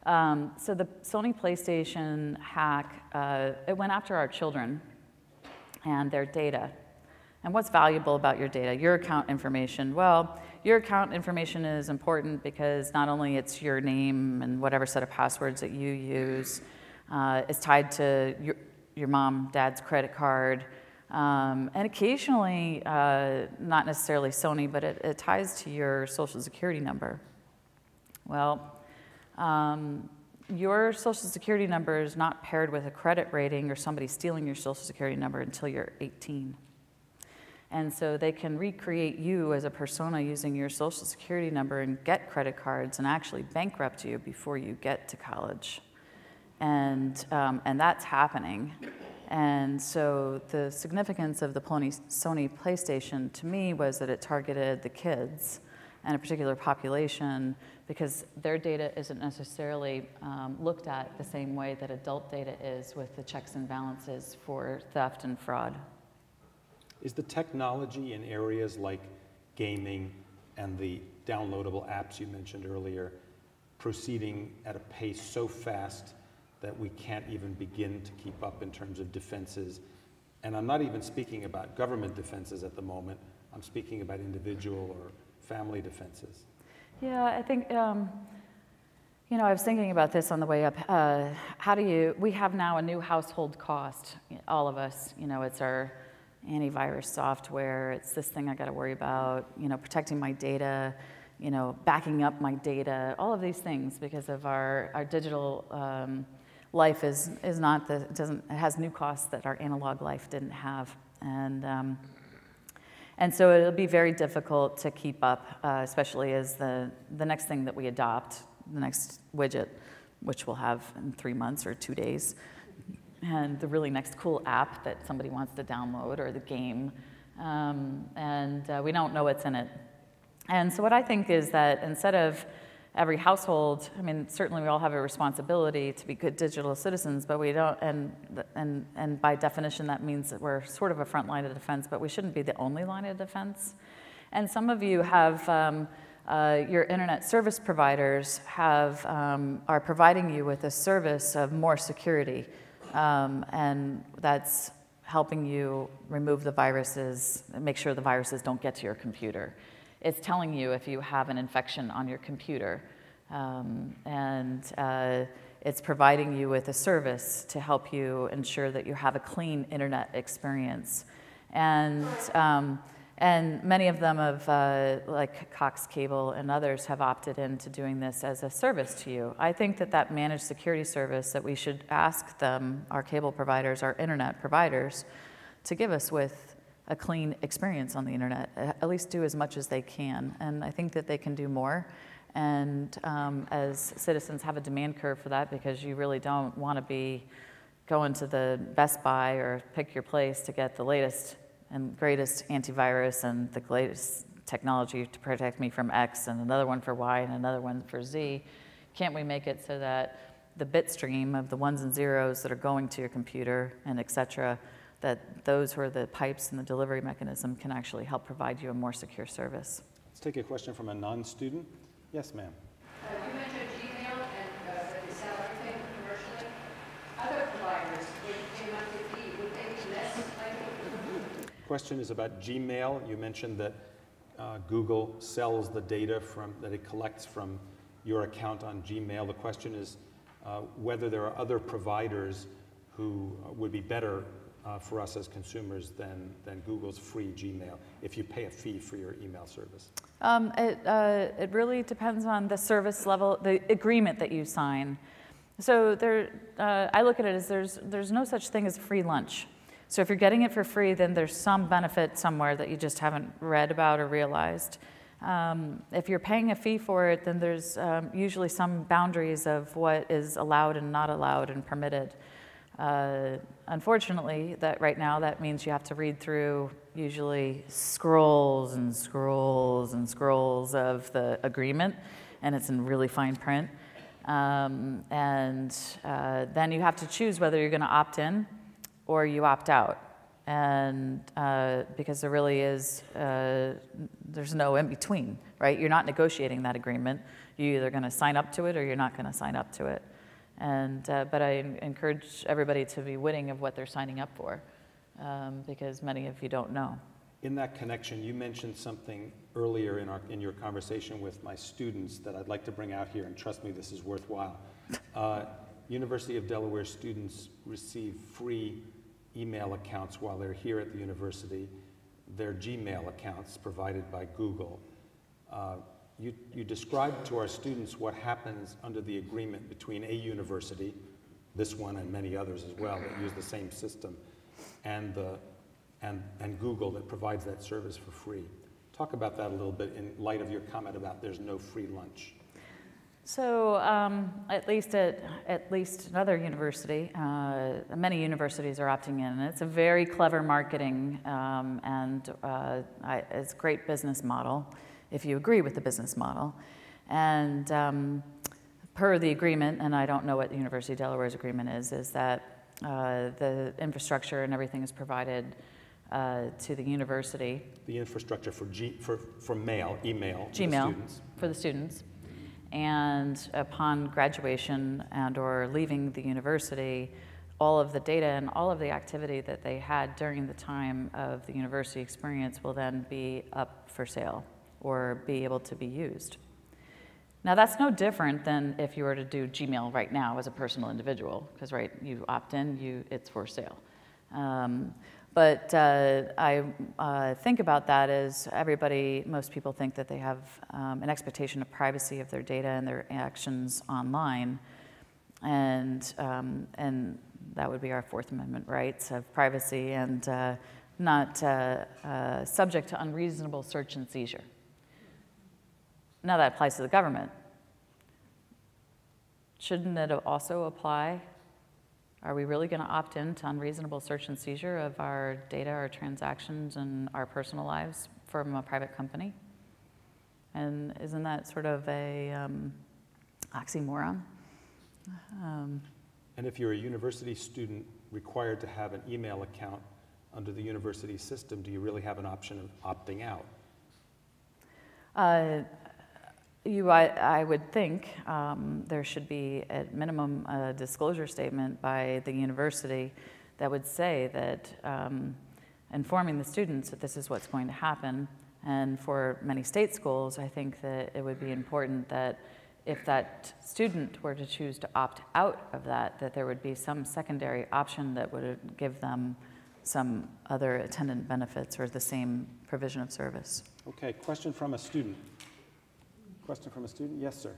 Um, so the Sony PlayStation hack, it went after our children and their data. And what's valuable about your data? Your account information. Well, your account information is important because not only it's your name and whatever set of passwords that you use, uh, it's tied to your, your mom, dad's credit card, um, and occasionally, uh, not necessarily Sony, but it, it, ties to your social security number. Well, um, your social security number is not paired with a credit rating or somebody stealing your social security number until you're 18. And so they can recreate you as a persona using your social security number and get credit cards and actually bankrupt you before you get to college. And, um, and that's happening. And so the significance of the Sony PlayStation to me was that it targeted the kids and a particular population because their data isn't necessarily um, looked at the same way that adult data is with the checks and balances for theft and fraud. Is the technology in areas like gaming and the downloadable apps you mentioned earlier proceeding at a pace so fast that we can't even begin to keep up in terms of defenses? And I'm not even speaking about government defenses at the moment. I'm speaking about individual or family defenses. Yeah, I think, um, you know, I was thinking about this on the way up. Uh, how do you, we have now a new household cost, all of us. You know, it's our antivirus software, it's this thing I got to worry about, you know, protecting my data, you know, backing up my data, all of these things because of our, our digital um, life is, is not the, doesn't, it has new costs that our analog life didn't have. And, um, and so it'll be very difficult to keep up, uh, especially as the, the next thing that we adopt, the next widget, which we'll have in three months or two days, and the really next cool app that somebody wants to download or the game. Um, and uh, we don't know what's in it. And so what I think is that instead of every household, I mean, certainly we all have a responsibility to be good digital citizens, but we don't, and, and, and by definition, that means that we're sort of a front line of defense, but we shouldn't be the only line of defense. And some of you have, um, uh, your internet service providers have, um, are providing you with a service of more security Um, and that's helping you remove the viruses, make sure the viruses don't get to your computer. It's telling you if you have an infection on your computer. Um, and uh, it's providing you with a service to help you ensure that you have a clean internet experience. And, um, and many of them have, uh, like Cox Cable and others, have opted into doing this as a service to you. I think that that managed security service that we should ask them, our cable providers, our internet providers, to give us with a clean experience on the internet, at least do as much as they can. And I think that they can do more. And um, as citizens have a demand curve for that because you really don't want to be going to the Best Buy or pick your place to get the latest and greatest antivirus and the latest technology to protect me from X and another one for Y and another one for Z. Can't we make it so that the bit stream of the ones and zeros that are going to your computer and et cetera, that those who are the pipes and the delivery mechanism can actually help provide you a more secure service? Let's take a question from a non-student. Yes, ma'am. Uh, you mentioned Gmail and uh, that they sell commercially. Other providers, when came out to fee, would they be less likely? Question is about Gmail. You mentioned that uh, Google sells the data from, that it collects from your account on Gmail. The question is uh, whether there are other providers who uh, would be better uh, for us as consumers than, than Google's free Gmail if you pay a fee for your email service. Um, it, uh, it really depends on the service level, the agreement that you sign. So there, uh, I look at it as there's, there's no such thing as free lunch. So if you're getting it for free, then there's some benefit somewhere that you just haven't read about or realized. Um, if you're paying a fee for it, then there's um, usually some boundaries of what is allowed and not allowed and permitted. Uh, unfortunately, that right now that means you have to read through usually scrolls and scrolls and scrolls of the agreement, and it's in really fine print. Um, and uh, then you have to choose whether you're going to opt in or you opt out. And uh, because there really is, uh, there's no in between, right? You're not negotiating that agreement. You're either going to sign up to it or you're not going to sign up to it. And, uh, but I encourage everybody to be witting of what they're signing up for um, because many of you don't know. In that connection, you mentioned something earlier in, our, in your conversation with my students that I'd like to bring out here, and trust me, this is worthwhile. Uh, University of Delaware students receive free email accounts while they're here at the university. They're Gmail accounts provided by Google. Uh, you, you described to our students what happens under the agreement between a university, this one and many others as well that use the same system, and, the, and, and Google that provides that service for free. Talk about that a little bit in light of your comment about there's no free lunch. So um, at least at, at least another university, uh, many universities are opting in. It's a very clever marketing um, and uh, I, it's a great business model if you agree with the business model. And um, per the agreement, and I don't know what the University of Delaware's agreement is, is that uh, the infrastructure and everything is provided uh, to the university. The infrastructure for, G, for, for mail, email, Gmail the for the students. And upon graduation and or leaving the university, all of the data and all of the activity that they had during the time of the university experience will then be up for sale or be able to be used. Now that's no different than if you were to do Gmail right now as a personal individual, because right, you opt in, you it's for sale. Um, but uh, I uh, think about that as everybody, most people think that they have um, an expectation of privacy of their data and their actions online, and um, and that would be our Fourth Amendment rights of privacy and uh, not uh, uh, subject to unreasonable search and seizure. Now that applies to the government. Shouldn't it also apply? Are we really going to opt in to unreasonable search and seizure of our data, our transactions, and our personal lives from a private company? And isn't that sort of a um, oxymoron? Um, and if you're a university student required to have an email account under the university system, do you really have an option of opting out? Uh, you, I, I would think um, there should be at minimum a disclosure statement by the university that would say that um, informing the students that this is what's going to happen. And for many state schools, I think that it would be important that if that student were to choose to opt out of that, that there would be some secondary option that would give them some other attendant benefits or the same provision of service. Okay, question from a student. Question from a student? Yes, sir.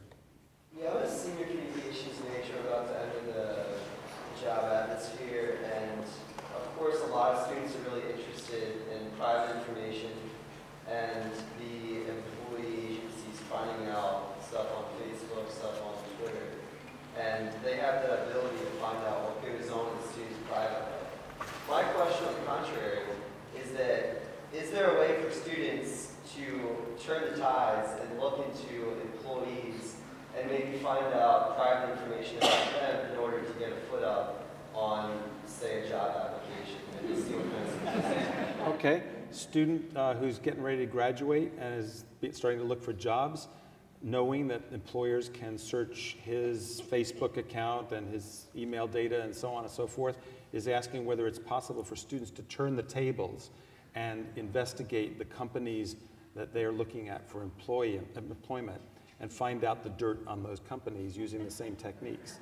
Yeah, I'm a senior communications major about to enter the job atmosphere, and of course, a lot of students are really interested in private information and the employee agencies finding out stuff on Facebook, stuff on Twitter, and they have the ability to find out what goes on in the student's private life. My question, on the contrary, is that is there a way for students to turn the tides and look into employees and maybe find out private information about them in order to get a foot up on, say, a job application and see what kind Okay, student uh, who's getting ready to graduate and is starting to look for jobs, knowing that employers can search his Facebook account and his email data and so on and so forth, is asking whether it's possible for students to turn the tables and investigate the companies that they're looking at for employee, employment and find out the dirt on those companies using the same techniques.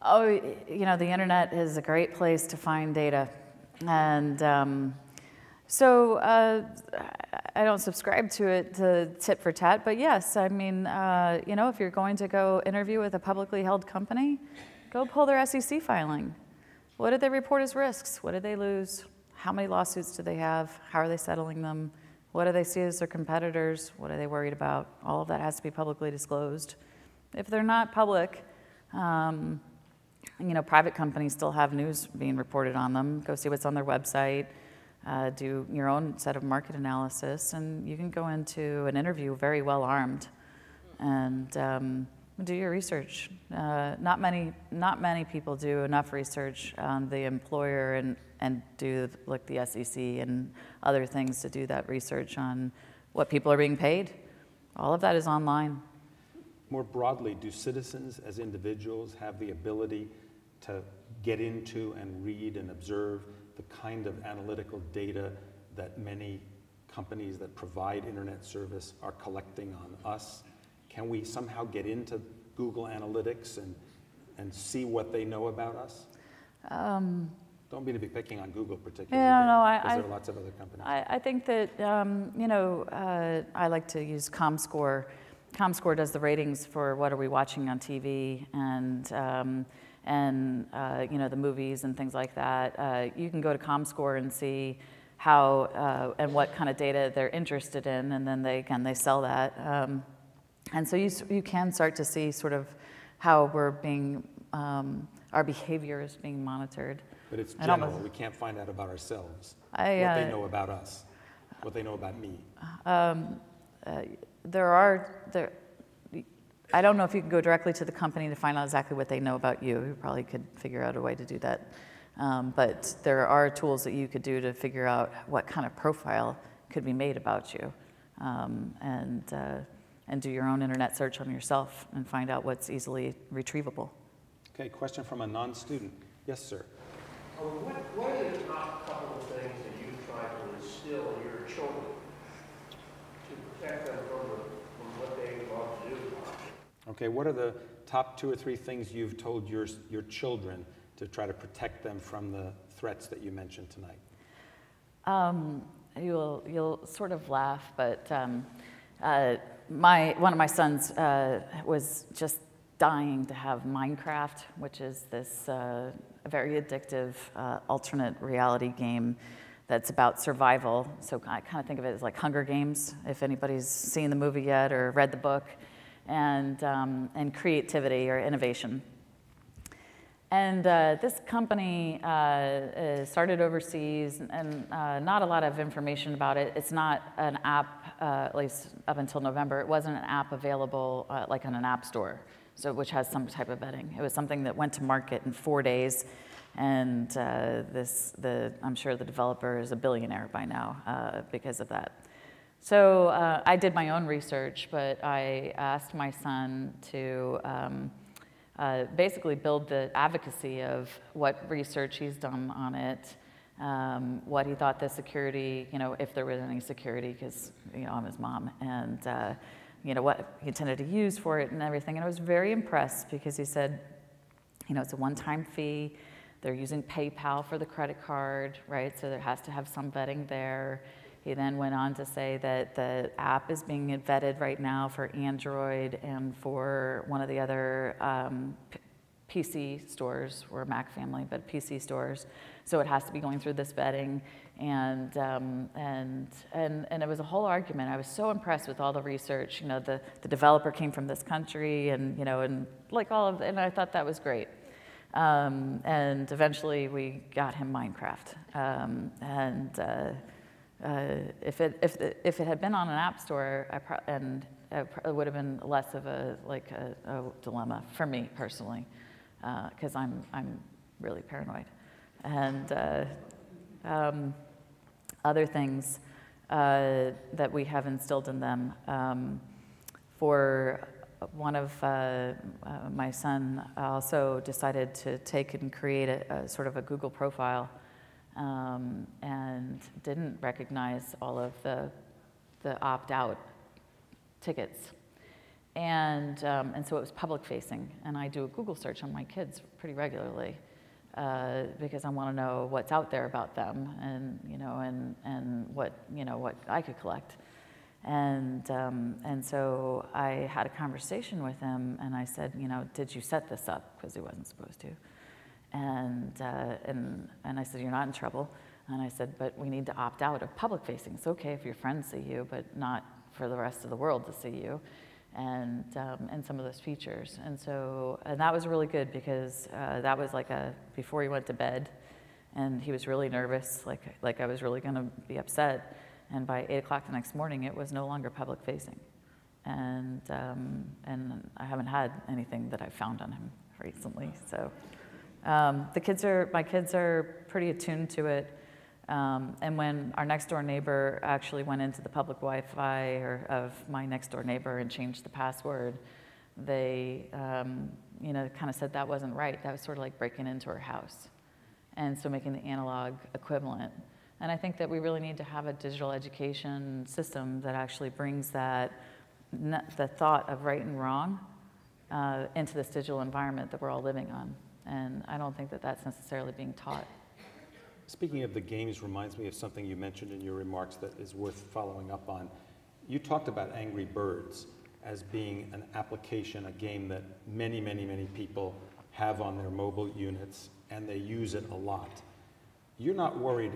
Oh, you know, the internet is a great place to find data. And um, so uh, I don't subscribe to it to tit for tat, but yes, I mean, uh, you know, if you're going to go interview with a publicly held company, go pull their SEC filing. What did they report as risks? What did they lose? How many lawsuits do they have? How are they settling them? What do they see as their competitors? What are they worried about? All of that has to be publicly disclosed. If they're not public, um, you know, private companies still have news being reported on them. Go see what's on their website. Uh, do your own set of market analysis, and you can go into an interview very well armed, and um, do your research. Uh, not many, not many people do enough research on the employer and and do like the SEC and other things to do that research on what people are being paid. All of that is online. More broadly, do citizens as individuals have the ability to get into and read and observe the kind of analytical data that many companies that provide internet service are collecting on us? Can we somehow get into Google Analytics and, and see what they know about us? Um, Don't mean to be picking on Google particularly. Yeah, no, I- Because there are lots of other companies. I, I think that, um, you know, uh, I like to use ComScore. ComScore does the ratings for what are we watching on TV and, um, and uh, you know, the movies and things like that. Uh, you can go to ComScore and see how uh, and what kind of data they're interested in, and then they, again, they sell that. Um, and so you, you can start to see sort of how we're being, um, our behavior is being monitored. But it's I general, we can't find out about ourselves, I, what they uh, know about us, what they know about me. there are there i don't know if you can go directly to the company to find out exactly what they know about you. You probably could figure out a way to do that. Um, but there are tools that you could do to figure out what kind of profile could be made about you. Um, and uh, and do your own internet search on yourself and find out what's easily retrievable. Okay, question from a non-student. Yes, sir. What, what are the top couple of things that you try to instill in your children to protect them from, the, from what they love to do? Okay, what are the top two or three things you've told your, your children to try to protect them from the threats that you mentioned tonight? Um, you'll you'll sort of laugh, but um, uh, my one of my sons uh, was just dying to have Minecraft, which is this uh, very addictive uh, alternate reality game that's about survival. So I kind of think of it as like Hunger Games, if anybody's seen the movie yet or read the book, and um, and creativity or innovation. And uh, this company uh, started overseas, and uh, not a lot of information about it. It's not an app, uh, at least up until November. It wasn't an app available uh, like on an app store, so which has some type of vetting. It was something that went to market in four days, and uh, this, the, I'm sure the developer is a billionaire by now uh, because of that. So uh, I did my own research, but I asked my son to um, uh, basically build the advocacy of what research he's done on it, um, what he thought the security, you know, if there was any security, because you know I'm his mom, and uh, you know what he intended to use for it and everything. And I was very impressed because he said, you know, it's a one-time fee. They're using PayPal for the credit card, right? So there has to have some vetting there. He then went on to say that the app is being vetted right now for Android and for one of the other um, PC stores. A Mac family, but PC stores. So it has to be going through this vetting. And, um, and, and, and it was a whole argument. I was so impressed with all the research. You know, the, the developer came from this country and, you know, and like all of, and I thought that was great. Um, and eventually we got him Minecraft. Um, and, uh, uh, if, it, if, the, if it had been on an app store, I pro- and it would have been less of a, like a, a dilemma for me personally, because uh, I'm, I'm really paranoid. And uh, um, other things uh, that we have instilled in them. Um, for one of uh, my son also decided to take and create a, a sort of a Google profile um, and didn't recognize all of the, the opt-out tickets. And, um, and so it was public facing. And I do a Google search on my kids pretty regularly uh, because I want to know what's out there about them and, you know, and, and what, you know, what I could collect. And, um, and so I had a conversation with him and I said, you know, did you set this up? Because he wasn't supposed to. And, uh, and, and I said, You're not in trouble. And I said, But we need to opt out of public facing. It's okay if your friends see you, but not for the rest of the world to see you. And, um, and some of those features. And so, and that was really good because uh, that was like a, before he went to bed, and he was really nervous, like, like I was really gonna be upset. And by eight o'clock the next morning, it was no longer public facing. And, um, and I haven't had anything that I've found on him recently, so. Um, the kids are, my kids are pretty attuned to it. Um, and when our next door neighbor actually went into the public Wi-Fi or of my next door neighbor and changed the password, they, um, you know, kind of said that wasn't right. That was sort of like breaking into her house. And so making the analog equivalent. And I think that we really need to have a digital education system that actually brings that, the thought of right and wrong uh, into this digital environment that we're all living on. And I don't think that that's necessarily being taught. Speaking of the games reminds me of something you mentioned in your remarks that is worth following up on. You talked about Angry Birds as being an application, a game that many, many, many people have on their mobile units and they use it a lot. You're not worried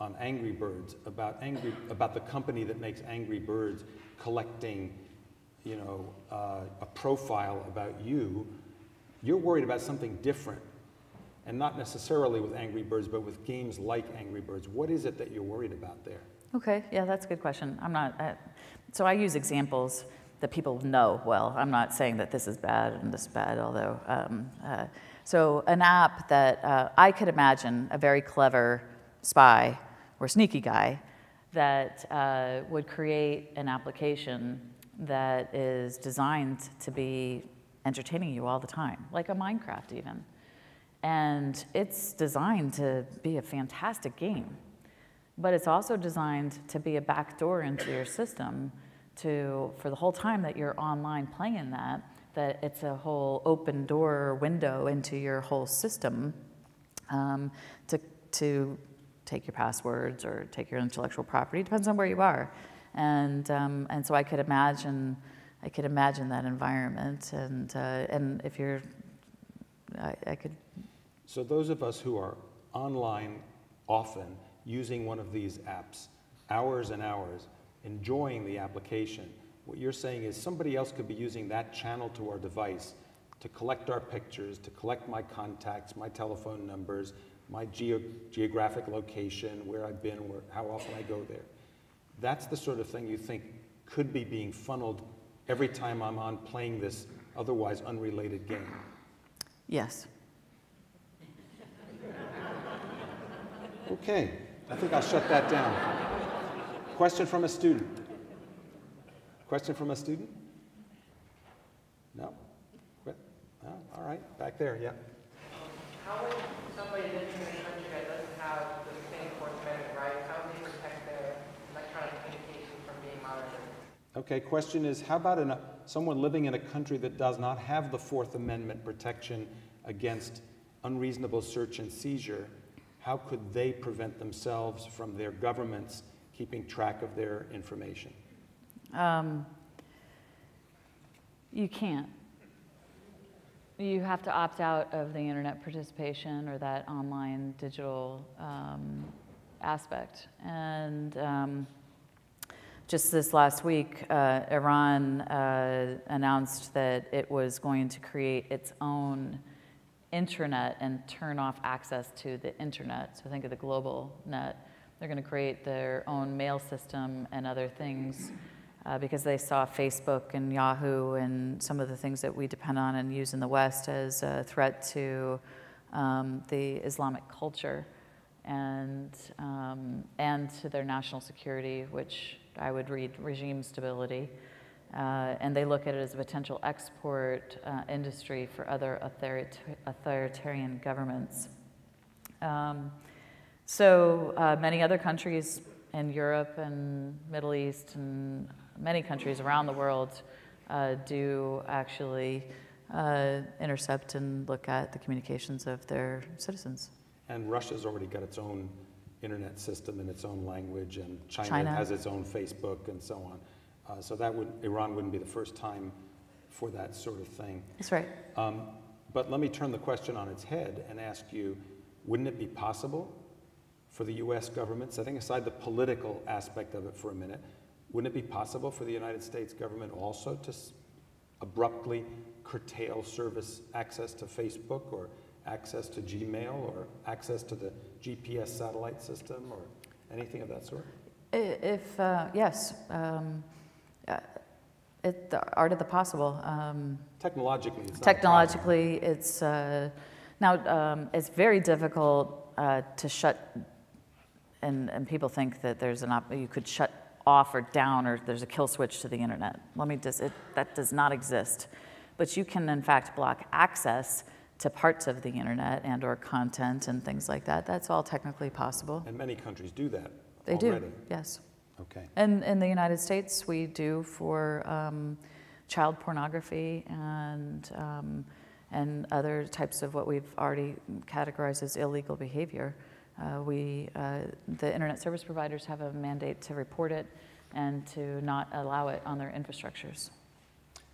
on Angry Birds about angry about the company that makes Angry Birds collecting, you know, uh, a profile about you you're worried about something different, and not necessarily with Angry Birds, but with games like Angry Birds. What is it that you're worried about there? Okay, yeah, that's a good question. I'm not, uh, so I use examples that people know well. I'm not saying that this is bad and this is bad, although, um, uh, so an app that uh, I could imagine a very clever spy or sneaky guy that uh, would create an application that is designed to be entertaining you all the time, like a Minecraft even. And it's designed to be a fantastic game, but it's also designed to be a backdoor into your system to, for the whole time that you're online playing that, that it's a whole open door window into your whole system um, to, to take your passwords or take your intellectual property, depends on where you are. And, um, and so I could imagine I could imagine that environment, and uh, and if you're, I, I could. So those of us who are online often using one of these apps, hours and hours, enjoying the application. What you're saying is somebody else could be using that channel to our device to collect our pictures, to collect my contacts, my telephone numbers, my geo geographic location, where I've been, where, how often I go there. That's the sort of thing you think could be being funneled every time I'm on playing this otherwise unrelated game? Yes. Okay, I think I'll shut that down. Question from a student? Question from a student? No? Quit? No? All right, back there, yeah. How would somebody living in a country that doesn't have the same Fourth Amendment rights, how would they protect their electronic communications from being monitored? Okay, question is, how about in a, uh, someone living in a country that does not have the Fourth Amendment protection against unreasonable search and seizure? How could they prevent themselves from their governments keeping track of their information? Um, you can't. You have to opt out of the internet participation or that online digital um, aspect. And um, just this last week, uh, Iran uh, announced that it was going to create its own intranet and turn off access to the internet. So think of the global net. They're going to create their own mail system and other things uh, because they saw Facebook and Yahoo and some of the things that we depend on and use in the West as a threat to um, the Islamic culture and, um, and to their national security, which I would read regime stability. Uh, and they look at it as a potential export uh, industry for other authoritarian governments. Um, so uh, many other countries in Europe and Middle East and many countries around the world uh, do actually uh, intercept and look at the communications of their citizens. And Russia's already got its own internet system in its own language, and China, China. has its own Facebook and so on. Uh, so that would Iran wouldn't be the first time for that sort of thing. That's right. Um, but let me turn the question on its head and ask you: Wouldn't it be possible for the U.S. government, setting aside the political aspect of it for a minute, wouldn't it be possible for the United States government also to abruptly curtail service access to Facebook or access to Gmail or access to the GPS satellite system or anything of that sort? If, uh, yes, um, uh, it, the art of the possible. Um, technologically, it's technologically, it's uh, now um, it's very difficult uh, to shut, and, and people think that there's an op- you could shut off or down or there's a kill switch to the internet. Let me just, it, that does not exist. But you can in fact block access to parts of the internet and or content and things like that. That's all technically possible. And many countries do that They already. do, yes. Okay. And in the United States, we do for um, child pornography and, um, and other types of what we've already categorized as illegal behavior. Uh, we, uh, the internet service providers have a mandate to report it and to not allow it on their infrastructures.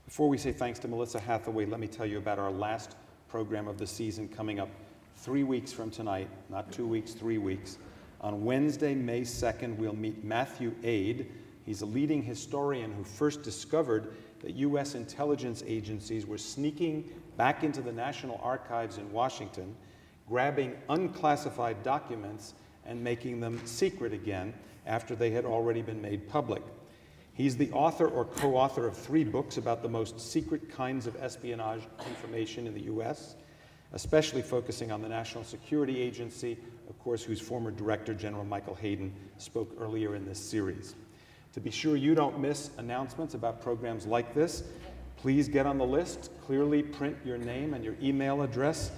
Before we say thanks to Melissa Hathaway, let me tell you about our last program of the season coming up three weeks from tonight, not two weeks, three weeks. On Wednesday, May 2nd, we'll meet Matthew Aid. He's a leading historian who first discovered that U.S. intelligence agencies were sneaking back into the National Archives in Washington grabbing unclassified documents and making them secret again after they had already been made public. He's the author or co author of three books about the most secret kinds of espionage information in the US, especially focusing on the National Security Agency, of course, whose former Director General Michael Hayden spoke earlier in this series. To be sure you don't miss announcements about programs like this, please get on the list, clearly print your name and your email address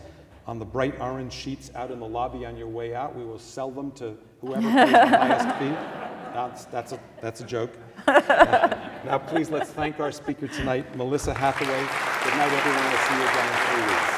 on the bright orange sheets out in the lobby on your way out. We will sell them to whoever pays the highest fee. That's, that's, a, that's a joke. Uh, now, please let's thank our speaker tonight, Melissa Hathaway. Good night, everyone. We'll see you again in three weeks.